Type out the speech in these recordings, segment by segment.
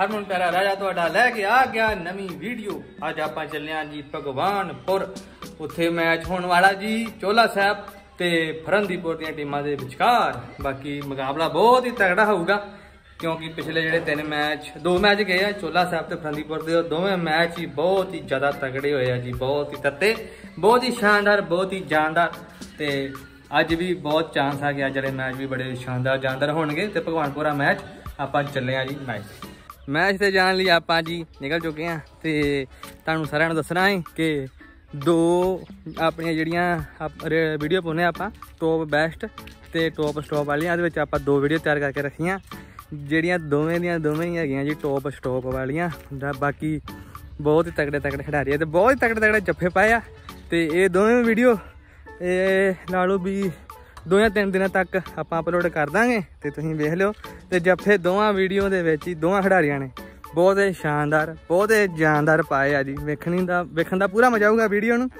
ਹਰਮਨ ਪਿਆਰਾ ਰਾਜਾ ਤੁਹਾਡਾ ਲੈ ਕੇ ਆ ਗਿਆ ਨਵੀਂ ਵੀਡੀਓ। ਅੱਜ ਆਪਾਂ ਚੱਲਿਆ ਜੀ ਭਗਵਾਨਪੁਰ। ਉੱਥੇ ਮੈਚ ਹੋਣ ਵਾਲਾ ਜੀ ਚੋਲਾ ਸਾਹਿਬ ਤੇ ਫਰੰਦੀਪੁਰ ਦੀਆਂ ਟੀਮਾਂ ਦੇ ਵਿਚਕਾਰ। ਬਾਕੀ ਮੁਕਾਬਲਾ ਬਹੁਤ ਹੀ ਤਗੜਾ ਹੋਊਗਾ, ਕਿਉਂਕਿ ਪਿਛਲੇ ਜਿਹੜੇ ਤਿੰਨ ਮੈਚ ਦੋ ਮੈਚ ਗਏ ਆ ਚੋਲਾ ਸਾਹਿਬ ਤੇ ਫਰੰਦੀਪੁਰ ਦੇ, ਉਹ ਦੋਵੇਂ ਮੈਚ ਹੀ ਬਹੁਤ ਹੀ ਜ਼ਿਆਦਾ ਤਗੜੇ ਹੋਏ ਆ ਜੀ, ਬਹੁਤ ਹੀ ਤੱਤੇ, ਬਹੁਤ ਹੀ ਸ਼ਾਨਦਾਰ, ਬਹੁਤ ਹੀ ਜਾਨਦਾਰ। ਤੇ ਅੱਜ ਵੀ ਬਹੁਤ ਚਾਂਸ ਆ ਗਿਆ ਜਿਹੜੇ ਮੈਚ ਵੀ ਬੜੇ ਸ਼ਾਨਦਾਰ, ਜਾਨਦਾਰ ਹੋਣਗੇ ਤੇ ਭਗਵਾਨਪੁਰਾ ਮੈਚ ਆਪਾਂ ਚੱਲੇ ਆ ਜੀ ਮੈਚ ਮੈਚ ਤੇ ਜਾਣ ਲਈ ਆਪਾਂ ਜੀ ਨਿਕਲ ਚੁੱਕੇ ਆ ਤੇ ਤੁਹਾਨੂੰ ਸਾਰਿਆਂ ਨੂੰ ਦੱਸਣਾ ਹੈ ਕਿ ਦੋ ਆਪਣੀਆਂ ਜਿਹੜੀਆਂ ਵੀਡੀਓ ਪਾਉਨੇ ਆਪਾਂ ਟੌਪ ਬੈਸਟ ਤੇ ਟੌਪ ਸਟਾਪ ਵਾਲੀਆਂ ਇਹਦੇ ਵਿੱਚ ਆਪਾਂ ਦੋ ਵੀਡੀਓ ਤਿਆਰ ਕਰਕੇ ਰੱਖੀਆਂ। ਜਿਹੜੀਆਂ ਦੋਵੇਂ ਦੀਆਂ ਦੋਵੇਂ ਹੀ ਹੈਗੀਆਂ ਜੀ ਟੌਪ ਸਟਾਪ ਵਾਲੀਆਂ, ਦਾ ਬਾਕੀ ਬਹੁਤ ਹੀ ਤਕੜੇ ਤਗੜੇ ਖਿਡਾਰੀ ਆ ਤੇ ਬਹੁਤ ਹੀ ਤਕੜੇ ਤਕੜੇ ਜੱਫੇ ਪਾਏ ਆ ਤੇ ਇਹ ਦੋਵੇਂ ਵੀਡੀਓ ਇਹ ਨਾਲੋਂ ਵੀ ਦੋ ਜਾਂ ਤਿੰਨ ਦਿਨਾਂ ਤੱਕ ਆਪਾਂ ਅਪਲੋਡ ਕਰ ਦਾਂਗੇ ਤੇ ਤੁਸੀਂ ਵੇਖ ਲਿਓ ਤੇ ਜੱਫੇ ਦੋਵਾਂ ਵੀਡੀਓ ਦੇ ਵਿੱਚ ਹੀ ਦੋਵਾਂ ਖਿਡਾਰੀਆਂ ਨੇ। ਬਹੁਤ ਹੀ ਸ਼ਾਨਦਾਰ, ਬਹੁਤ ਹੀ ਜਾਨਦਾਰ ਪਾਏ ਆ ਜੀ। ਵੇਖਣੀ ਦਾ, ਵੇਖਣ ਦਾ ਪੂਰਾ ਮਜ਼ਾ ਆਊਗਾ ਵੀਡੀਓ ਨੂੰ।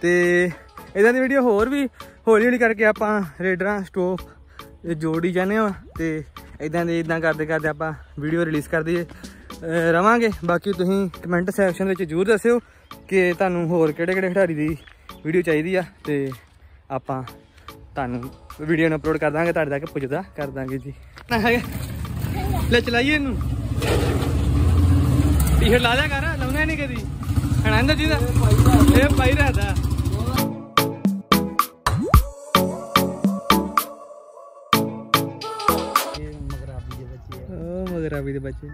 ਤੇ ਇਦਾਂ ਦੀ ਵੀਡੀਓ ਹੋਰ ਵੀ ਹੌਲੀ ਹੌਲੀ ਕਰਕੇ ਆਪਾਂ ਰੇਡਰਾਂ ਸਟੋਪ ਜੋੜੀ ਜਾਂਦੇ ਆ ਤੇ ਇਦਾਂ ਦੇ ਇਦਾਂ ਕਰਦੇ ਕਰਦੇ ਆਪਾਂ ਵੀਡੀਓ ਰਿਲੀਜ਼ ਕਰ ਦਈਏ ਰਵਾਂਗੇ। ਬਾਕੀ ਤੁਸੀਂ ਕਮੈਂਟ ਸੈਕਸ਼ਨ ਵਿੱਚ ਜ਼ਰੂਰ ਦੱਸਿਓ ਕਿ ਤੁਹਾਨੂੰ ਹੋਰ ਕਿਹੜੇ ਕਿਹੜੇ ਖਿਡਾਰੀ ਦੀ ਵੀਡੀਓ ਚਾਹੀਦੀ ਆ ਤੇ ਆਪਾਂ ਤੁਹਾਨੂੰ ਵੀਡੀਓ ਨੂੰ ਅਪਲੋਡ ਕਰ ਦਾਂਗੇ ਤੁਹਾਡੇ ਤੱਕ ਪੁੱਜਦਾ ਕਰ ਦਾਂਗੇ ਜੀ। ਲੈ ਚਲਾਈਏ ਇਹਨੂੰ। ਟੀ-ਸ਼ਰਟ ਲਾ ਲਿਆ ਕਰ ਲਾਉਣਾ ਨਹੀਂ ਕਦੀ। ਹਣਾਂਦਰ ਜੀ ਦਾ? ਇਹ ਪਾਈ ਰਹਦਾ ਮਗਰਾਬੀ ਦੇ ਬੱਚੇ।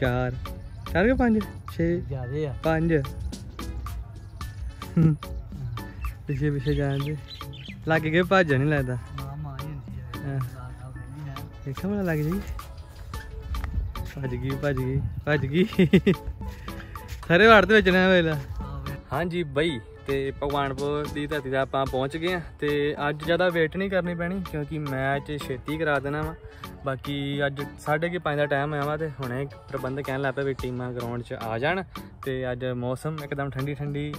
ਚਾਰ। ਚਾਰ ਕੇ ਪੰਜ? 6 ਜਿਆਦੇ ਆ। ਪੰਜ। ਪਿੱਛੇ ਪਿੱਛੇ ਜਾਂਦੇ ਲੱਗ ਗਏ ਭੱਜ ਨਹੀਂ ਲੱਗਦਾ। ਦੇਖਾਂ ਮੈਨੂੰ ਲੱਗ ਜਾਈ? ਭੱਜ ਗਈ ਭੱਜ ਗਈ ਭੱਜ ਗਈ। ਸਾਰੇ ਵਾਰ ਦੇ ਵਿੱਚ ਨਾ ਵੇਲਾ ਹਾਂਜੀ ਬਈ ਤੇ ਭਗਵਾਨਪੁਰ ਦੀ ਧਰਤੀ ਦਾ ਆਪਾਂ ਪਹੁੰਚ ਗਏ ਆ ਤੇ ਅੱਜ ਜ਼ਿਆਦਾ ਵੇਟ ਨਹੀਂ ਕਰਨੀ ਪੈਣੀ ਕਿਉਂਕਿ ਮੈਚ ਛੇਤੀ ਕਰਾ ਦੇਣਾ ਵਾ। ਬਾਕੀ ਅੱਜ 5:30 ਦਾ ਟਾਈਮ ਆਇਆ ਵਾ ਤੇ ਹੁਣੇ ਪ੍ਰਬੰਧ ਕਹਿਣ ਲੱਗ ਪਿਆ ਵੀ ਟੀਮਾਂ ਗਰਾਊਂਡ 'ਚ ਆ ਜਾਣ ਤੇ ਅੱਜ ਮੌਸਮ ਇੱਕਦਮ ਠੰਡੀ ਠੰਡੀ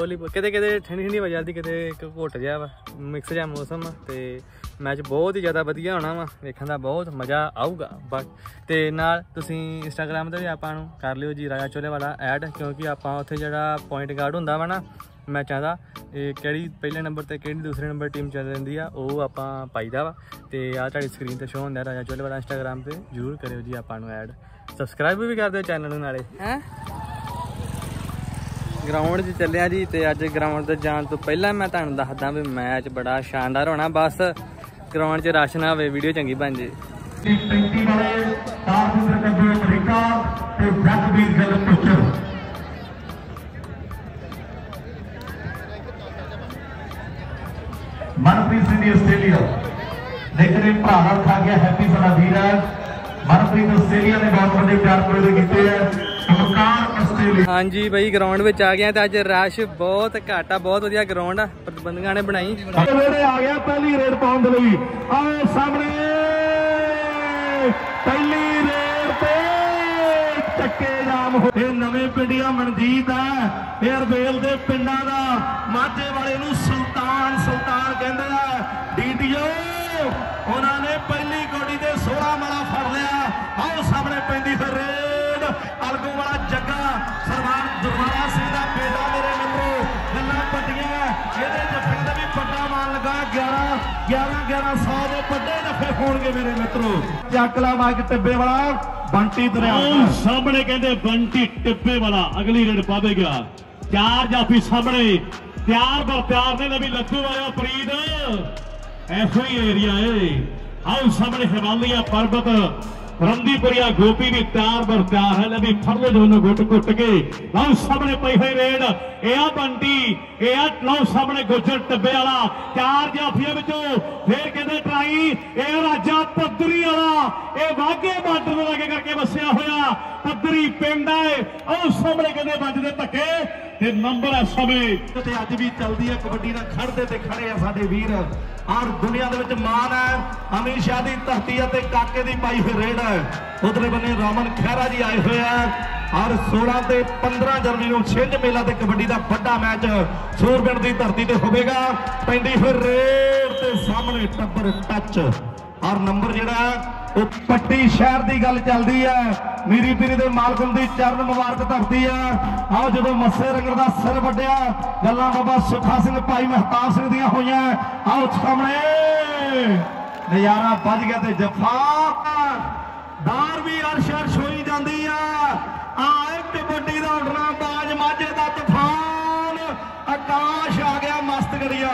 ਪੋਲੀ ਕਿਤੇ ਕਿਤੇ ਠੰਡੀ ਠੰਡੀ ਵਜਾ ਦੀ ਕਿਤੇ ਇੱਕ ਘੁੱਟ ਜਿਹਾ ਵਾ ਮਿਕਸ ਜਿਹਾ ਮੌਸਮ ਆ, ਤੇ ਮੈਚ ਬਹੁਤ ਹੀ ਜ਼ਿਆਦਾ ਵਧੀਆ ਹੋਣਾ ਵਾ, ਵੇਖਣ ਦਾ ਬਹੁਤ ਮਜ਼ਾ ਆਊਗਾ ਬਟ ਤੇ ਨਾਲ ਤੁਸੀਂ ਇੰਸਟਾਗ੍ਰam ਤੇ ਵੀ ਆਪਾਂ ਨੂੰ ਕਰ ਲਿਓ ਜੀ, ਰਾਜਾ ਚੋਲੇ ਵਾਲਾ ਐਡ ਕਿਉਂਕਿ ਆਪਾਂ ਉੱਥੇ ਜਿਹੜਾ ਪੁਆਇੰਟ ਗਾਰਡ ਹੁੰਦਾ ਵਾ ਨਾ ਮੈਚਾਂ ਦਾ, ਇਹ ਕਿਹੜੀ ਪਹਿਲੇ ਨੰਬਰ ਤੇ ਕਿਹੜੀ ਦੂਸਰੇ ਨੰਬਰ ਟੀਮ ਚੱਲ ਜਾਂਦੀ ਆ, ਉਹ ਆਪਾਂ ਪਾਈਦਾ ਵਾ। ਤੇ ਆ ਤੁਹਾਡੀ ਸਕਰੀਨ ਤੇ ਸ਼ੋ ਹੁੰਦਾ ਰਾਜਾ ਚੋਲੇ ਵਾਲਾ ਇੰਸਟਾਗ੍ਰam ਤੇ, ਜਰੂਰ ਕਰਿਓ ਜੀ ਆਪਾਂ ਨੂੰ ਐਡ ਸਬਸਕ੍ਰਾਈਬ ਵੀ ਕਰ ਦਿਓ ਚੈਨਲ ਨੂੰ ਨਾਲੇ। ਹੈ? ਗਰਾਊਂਡ 'ਚ ਚੱਲਿਆ ਜੀ ਤੇ ਅੱਜ ਗਰਾਊਂਡ ਤੇ ਜਾਣ ਤੋਂ ਪਹਿਲਾਂ ਮੈਂ ਤੁਹਾਨੂੰ ਦੱਸਦਾ ਵੀ ਮੈਚ ਬੜਾ ਸ਼ਾਨਦਾਰ ਹੋਣਾ। ਬਸ ਗਰਾਊਂਡ 'ਚ ਰਸ਼ ਨਾ ਹੋਵੇ, ਵੀਡੀਓ ਚੰਗੀ ਬਣ ਜੇ। ਮਨਪ੍ਰੀਤ ਸਿੰਘ ਦੀ ਆਸਟ੍ਰੇਲੀਆ ਲੇਕਿਨ ਇਹ ਭਰਾ ਖਾ ਗਿਆ, ਹੈਪੀ ਸਾਡਾ ਵੀਰ ਹੈ। ਮਨਪ੍ਰੀਤ ਆਸਟ੍ਰੇਲੀਆ ਨੇ ਬਹੁਤ ਵੱਡੇ ਪਿਆਰ ਕੋਲੇ ਕੀਤੇ ਹੈ। ਅਮਕਾਰ ਹਾਂਜੀ ਬਈ ਗਰਾਊਂਡ ਵਿੱਚ ਆ ਗਿਆ ਤੇ ਅੱਜ ਰਸ਼ ਬਹੁਤ ਘੱਟ ਆ, ਬਹੁਤ ਵਧੀਆ ਗਰਾਊਂਡ ਆ, ਪ੍ਰਬੰਧਕਾਂ ਨੇ ਬਣਾਈ। ਵੇੜੇ ਆ ਗਿਆ ਪਹਿਲੀ ਰੇਡ ਪਾਉਣ ਦੇ ਲਈ। ਆਓ ਸਾਹਮਣੇ, ਪਹਿਲੀ ਰੇਡ ਤੇ ਚੱਕੇ ਜਾਮ ਹੋਏ ਨਵੇਂ ਪਿੰਡੀਆਂ ਮਨਜੀਤ ਆ। ਇਹ ਅਰਬੇਲ ਦੇ ਪਿੰਡਾਂ ਦਾ ਮਾਝੇ ਵਾਲੇ ਨੂੰ ਸੁਲਤਾਨ ਸੁਲਤਾਨ ਕਹਿੰਦੇ ਆ। ਡੀਟੀਓ ਉਹਨਾਂ ਨੇ ਪਹਿਲੀ ਗੋਡੀ ਦੇ 16 ਮਾਲਾ ਫੜ ਲਿਆ। ਆਓ ਸਾਹਮਣੇ ਪੈਂਦੀ ਫਿਰ 11 1100 ਦੇ ਵੱਡੇ ਜੱਫੇ ਹੋਣਗੇ ਮੇਰੇ ਮਿੱਤਰੋ। ਚੱਕਲਾ ਮਾਈਕ ਟਿੱਬੇ ਵਾਲਾ, ਬੰਟੀ ਦਰਿਆ ਸਾਹਮਣੇ ਕਹਿੰਦੇ ਬੰਟੀ ਟਿੱਬੇ ਵਾਲਾ, ਅਗਲੀ ਰੇਡ ਪਾਵੇਗਾ। ਚਾਰ ਜਾਫੀ ਸਾਹਮਣੇ, ਤਿਆਰ ਬਰ ਤਿਆਰ ਨੇ ਨਵੀਂ ਲੱਦੂ ਵਾਲਾ ਪ੍ਰੀਤ। ਐਸੋ ਹੀ ਏਰੀਆ ਏ। ਆਓ ਸਾਹਮਣੇ ਹਿਮਾਲਿਆ ਪਰਬਤ ਰੰਦੀਪੁਰੀਆ ਗੋਪੀ ਵੀ ਤਿਆਰ ਬਰ ਤਿਆਰ ਹੈ ਨਵੀਂ ਫਰਲੇ ਦੋਨੋਂ ਗੁੱਟ ਗੁੱਟ ਕੇ। ਲਓ ਸਾਹਮਣੇ ਪਈ ਹੋਈ ਰੇਡ। ਇਹ ਆ ਬੰਟੀ, ਇਹ ਆ, ਲਓ ਸਾਹਮਣੇ ਗੁੱਜਰ ਟੱਬੇ ਵਾਲਾ। ਚਾਰ ਜਾਫੀਆਂ ਵਿੱਚੋਂ ਫੇਰ ਕਹਿੰਦੇ ਟਰਾਈ, ਇਹ ਰਾਜਾ ਪੱਧਰੀ ਵਾਲਾ। ਇਹ ਵਾਗੇ ਬਾਰਡਰ ਨੂੰ ਲਾਗੇ ਕਰਕੇ ਵਸਿਆ ਹੋਇਆ। ਪੱਧਰੀ ਪਿੰਡ ਹੈ। ਉਹ ਸਾਹਮਣੇ ਕਹਿੰਦੇ ਵੱਜਦੇ ਧੱਕੇ। ਤੇ ਨੰਬਰ ਹੈ ਸਮੇਂ ਤੇ ਅੱਜ ਵੀ ਚੱਲਦੀ ਹੈ ਕਬੱਡੀ ਦਾ ਖੜਦੇ ਤੇ ਖੜੇ ਆ ਸਾਡੇ ਵੀਰ। ਔਰ ਦੁਨੀਆ ਦੇ ਵਿੱਚ ਮਾਨ ਹੈ ਹਮੇਸ਼ਾ ਦੀ ਧਰਤੀ ਅਤੇ ਕਾਕੇ ਦੀ ਪਾਈ ਹੋਈ ਰੇਡ। ਹੈ ਉਧਰੇ ਬੰਨੇ ਰਮਨ ਖਹਿਰਾ ਜੀ ਆਏ ਹੋਏ ਆ। ਔਰ 16 ਤੇ 15 ਜਨਵਰੀ ਨੂੰ ਛਿੰਝ ਮੇਲਾ ਤੇ ਕਬੱਡੀ ਦਾ ਵੱਡਾ ਮੈਚ ਸੂਰਬਿੰਡ ਦੀ ਧਰਤੀ ਤੇ ਹੋਵੇਗਾ। ਪੈਂਦੀ ਫਿਰ ਰੇਡ ਤੇ ਸਾਹਮਣੇ ਟੱਬਰ ਟੱਚ। ਔਰ ਨੰਬਰ ਜਿਹੜਾ ਉਹ ਪੱਟੀ ਸ਼ਹਿਰ ਦੀ ਗੱਲ ਚੱਲਦੀ ਹੈ। ਮੀਰੀ ਪੀਰੀ ਦੇ ਮਾਲਕਮ ਦੀ ਚਰਨ ਮੁਬਾਰਕ ਧਰਤੀ ਹੈ। ਆਓ ਜਦੋਂ ਮੱਸੇ ਰੰਗਰ ਦਾ ਸਿਰ ਵੱਡਿਆ, ਗੱਲਾਂ ਬਾਬਾ ਸੁਖਾ ਸਿੰਘ, ਭਾਈ ਮਹਤਾਬ ਸਿੰਘ ਦੀਆਂ ਹੋਈਆਂ। ਆਓ ਸਾਹਮਣੇ। ਨਜ਼ਾਰਾ ਵੱਜ ਗਿਆ ਤੇ ਜਫਾ ਦਾਰ ਵੀ ਅਰਸ਼ ਅਰਸ਼ ਹੋਈ ਜਾਂਦੀ ਆ। ਆ ਇੱਕ ਕਬੱਡੀ ਦਾ ਉੱਡਣਾ ਬਾਜ ਮਾਝੇ ਦਾ ਤੂਫਾਨ। ਆਕਾਸ਼ ਆ ਗਿਆ ਮਸਤ ਗੜੀਆ।